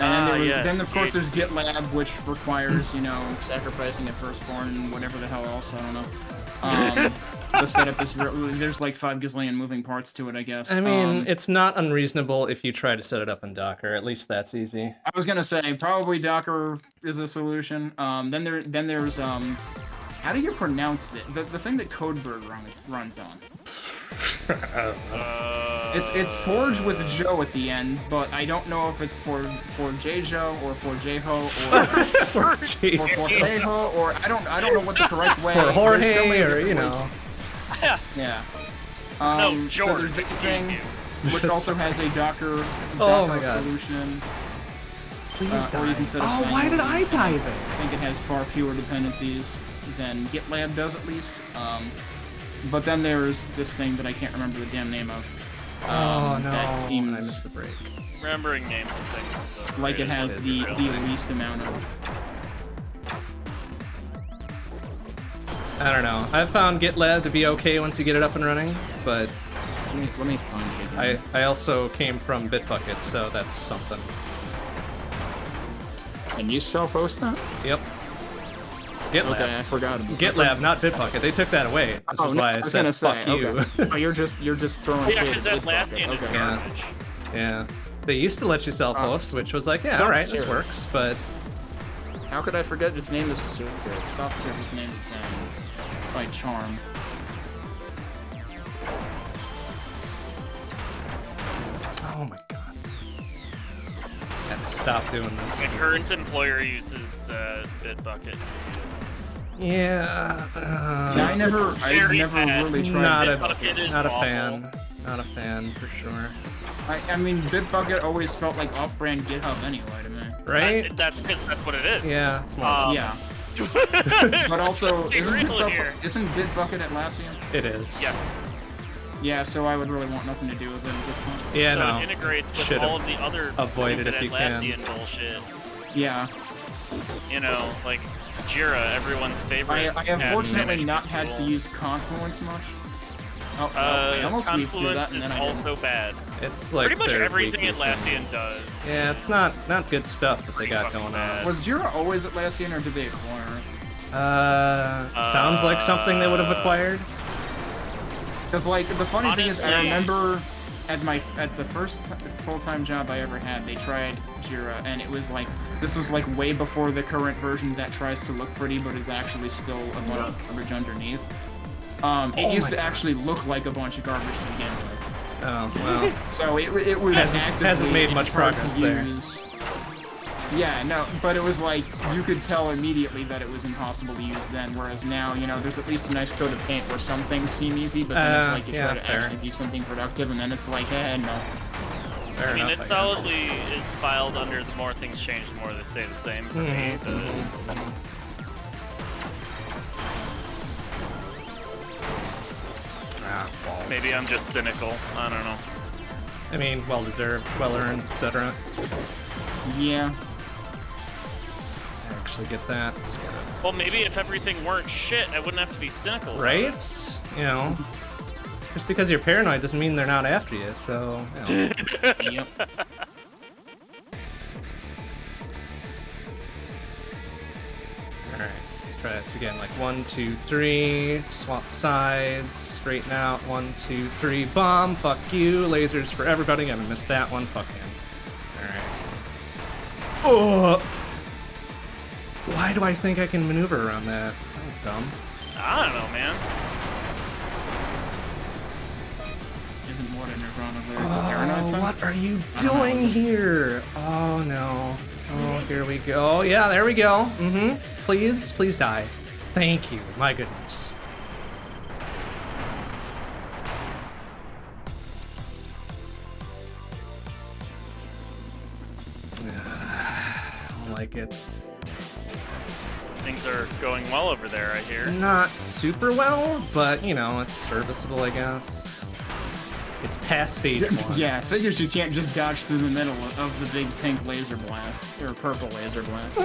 and then, Ah, was, yeah, then of course there's GitLab, which requires, you know, sacrificing a firstborn and whatever the hell else, I don't know. Um, the setup is, real there's like five gazillion moving parts to it, I guess. I mean, Um, it's not unreasonable if you try to set it up in Docker. At least that's easy. I was gonna say probably Docker is a solution. Um, then there, then there's um, how do you pronounce it? The, the thing that Codeberg runs runs on. Uh, It's it's Forge with Joe at the end, but I don't know if it's for for J-Joe or for J-Ho or For G- or for J-Ho or I don't I don't know what the correct way. for there's Jorge, so or you ways. know. Yeah. no, Um, George, so there's this thing you. which also has a Docker Docker Oh my God. solution. Please Uh, or die. can set Oh, why did. I die then? I think it has far fewer dependencies than GitLab does, at least. Um, but then there's this thing that I can't remember the damn name of. Um, oh no, That I seems missed the break. Remembering names and things is like it has the, the least amount of. I don't know. I've found GitLab to be okay once you get it up and running, but Let me, let me find it. I, I also came from Bitbucket, so that's something. And you self-host that? Yep. GitLab. Okay, I forgot. GitLab, not Bitbucket. They took that away. This Oh, is no, why I I, said gonna say, fuck you. okay. oh, you're just you're just throwing Yeah, shade because at Atlassian Bitbucket. is Okay. Yeah. garbage. yeah. They used to let you self-host, oh. which was like, yeah, Soft alright, this works, but How could I forget its name is Super? Soft Server's name is it's by Charm. oh my god. I have to stop doing this. My current employer uses uh, Bitbucket. Yeah. uh, Yeah, I never, I never bad. really tried not Bitbucket is not a awful. fan. Not a fan for sure. I, I mean, Bitbucket always felt like off-brand GitHub anyway to me. Right? That- that's because that's what it is. Yeah, it's more. Um, yeah, but but also, isn't real here. Bitbucket, isn't Bitbucket Atlassian? it is. Yes. Yeah, so I would really want nothing to do with it at this point. Yeah, so no. it integrates with Should've all of the other avoided stupid if you can. Bullshit. Yeah, You know, like Jira, everyone's favorite. I, I unfortunately not had to use Confluence much. Oh, Uh, I almost weaved through Confluence that and is then I didn't. also bad. It's like Pretty much everything weakest thing. Atlassian does. Yeah, it's not not good stuff that they got going bad. on. Was Jira always Atlassian or did they acquire it? Uh, sounds like something they would have Uh, acquired. Because like the funny thing is, I remember at my at the first full-time job I ever had, they tried Jira, and it was like this was like way before the current version that tries to look pretty but is actually still a bunch of garbage underneath. Um, it Oh used to God. actually look like a bunch of garbage to begin with. Oh well. So it, it was Hasn't- actively hasn't made much progress there. use. Yeah, no, but it was like you could tell immediately that it was impossible to use then. Whereas now, you know, there's at least a nice coat of paint where some things seem easy, but then Uh, it's like you yeah, try to fair. actually do something productive, and then it's like, eh, no. Fair I mean, enough, it guess. solidly is filed under the more things change, the more they stay the same for me. Mhm, but- Ah, balls. Maybe I'm just cynical. I don't know. I mean, well deserved, well earned, etc. Yeah. I actually get that. Sort of. Well, maybe if everything weren't shit, I wouldn't have to be cynical. Right? it. You know, just because you're paranoid doesn't mean they're not after you. So, you know. Yep. Try this again. Like one, two, three, swap sides, straighten out, one, two, three, bomb, fuck you, lasers for everybody, I'm gonna miss that one, fuck him. Alright. Oh! Why do I think I can maneuver around that? That was dumb. I don't know, man. Isn't what a Nirvana paranoid Oh, what are you I don't know, doing here? Oh no. Oh, here we go. Oh, yeah, there we go. Mm-hmm. Please, please die. Thank you. My goodness. I don't like it. Things are going well over there, I hear. Not super well, but you know, it's serviceable, I guess. It's past stage one. Yeah, figures you can't just dodge through the middle of the big pink laser blast, or purple laser blast.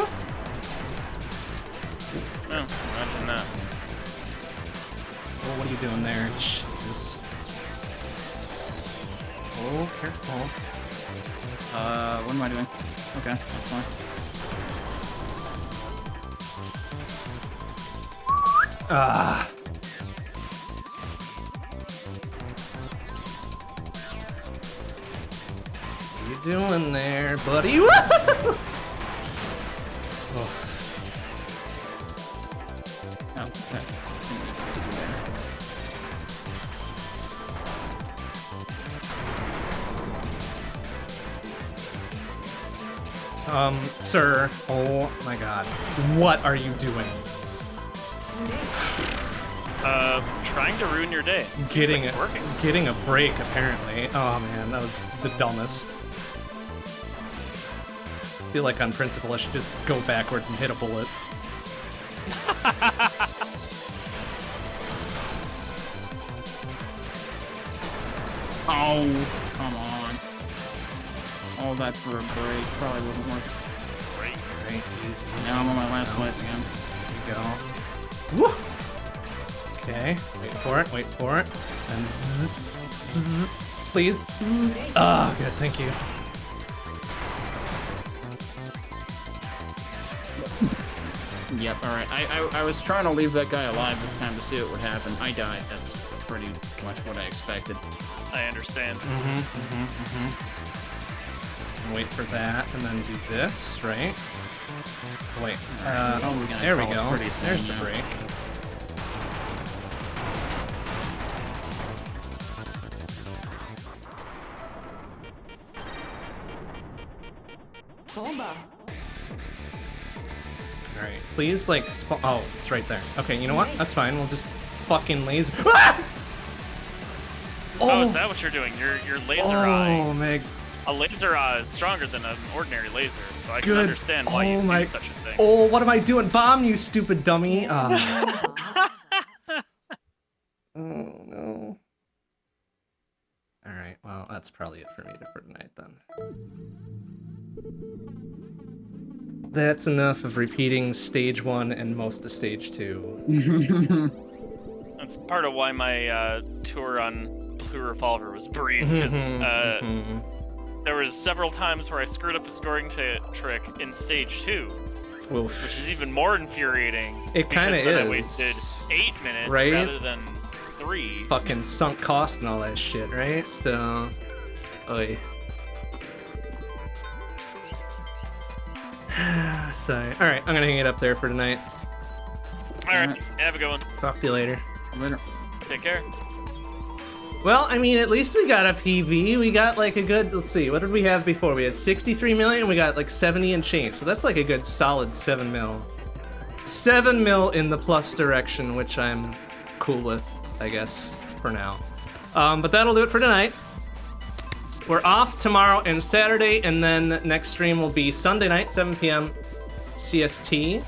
No, imagine that. Oh, what are you doing there? Jesus. Oh, careful. Uh, what am I doing? Okay, that's fine. Ah. Doing there, buddy? oh. Oh, okay. Didn't need to use it there. Um, sir. Oh my god. What are you doing? Uh, trying to ruin your day. Getting like a, working. getting a break, apparently. Oh man, that was the dumbest. I feel like on principle I should just go backwards and hit a bullet. Oh, come on. All that for a break probably wasn't worth Great. Right, easy. it. Now I'm on my last Now. life again. There you go. Woo! Okay, wait for it, wait for it. And zzz. Bzz, please. Ah, oh, good, thank you. Yep, alright. I, I, I was trying to leave that guy alive this time to see what would happen. I died. That's pretty much what I expected. I understand. Mm-hmm, mm-hmm, mm-hmm. Wait for that, and then do this, right? Wait. Uh, oh, there we go. There's the break. Please, like, Oh, it's right there. Okay, you know what? That's fine. We'll just fucking laser. Ah! Oh, oh, is that what you're doing? Your your laser oh, eye. Oh, Meg. A laser eye is stronger than an ordinary laser, so I Good. can understand why oh, you my... do such a thing. Oh, what am I doing? Bomb, you stupid dummy. Uh... oh, no. Alright, well, that's probably it for me for tonight, then. That's enough of repeating stage one and most of stage two. That's part of why my uh, tour on Blue Revolver was brief, because mm-hmm, uh, mm-hmm. there was several times where I screwed up a scoring t- trick in stage two, Oof. which is even more infuriating. It kind of is. I wasted eight minutes right? rather than three. Fucking sunk cost and all that shit, right? So, oy. Sorry. All right, I'm gonna hang it up there for tonight. All right, have a good one. Talk to you later. Later. Take care. Well, I mean, at least we got a PV. We got like a good. Let's see, what did we have before? We had 63 million. We got like 70 and change. So that's like a good solid seven mil. Seven mil in the plus direction, which I'm cool with, I guess, for now. Um, but that'll do it for tonight. We're off tomorrow and Saturday, and then next stream will be Sunday night, 7 p.m. CST.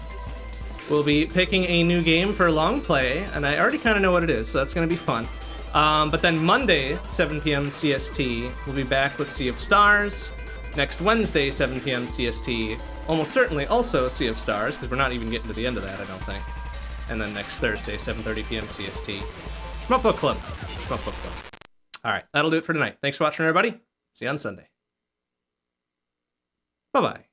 We'll be picking a new game for long play, and I already kind of know what it is, so that's going to be fun. Um, but then Monday, 7 p.m. CST, we'll be back with Sea of Stars. Next Wednesday, 7 p.m. CST, almost certainly also Sea of Stars, because we're not even getting to the end of that, I don't think. And then next Thursday, 7.30 p.m. CST. Book Club. Book Club. All right, that'll do it for tonight. Thanks for watching, everybody. See you on Sunday. Bye bye.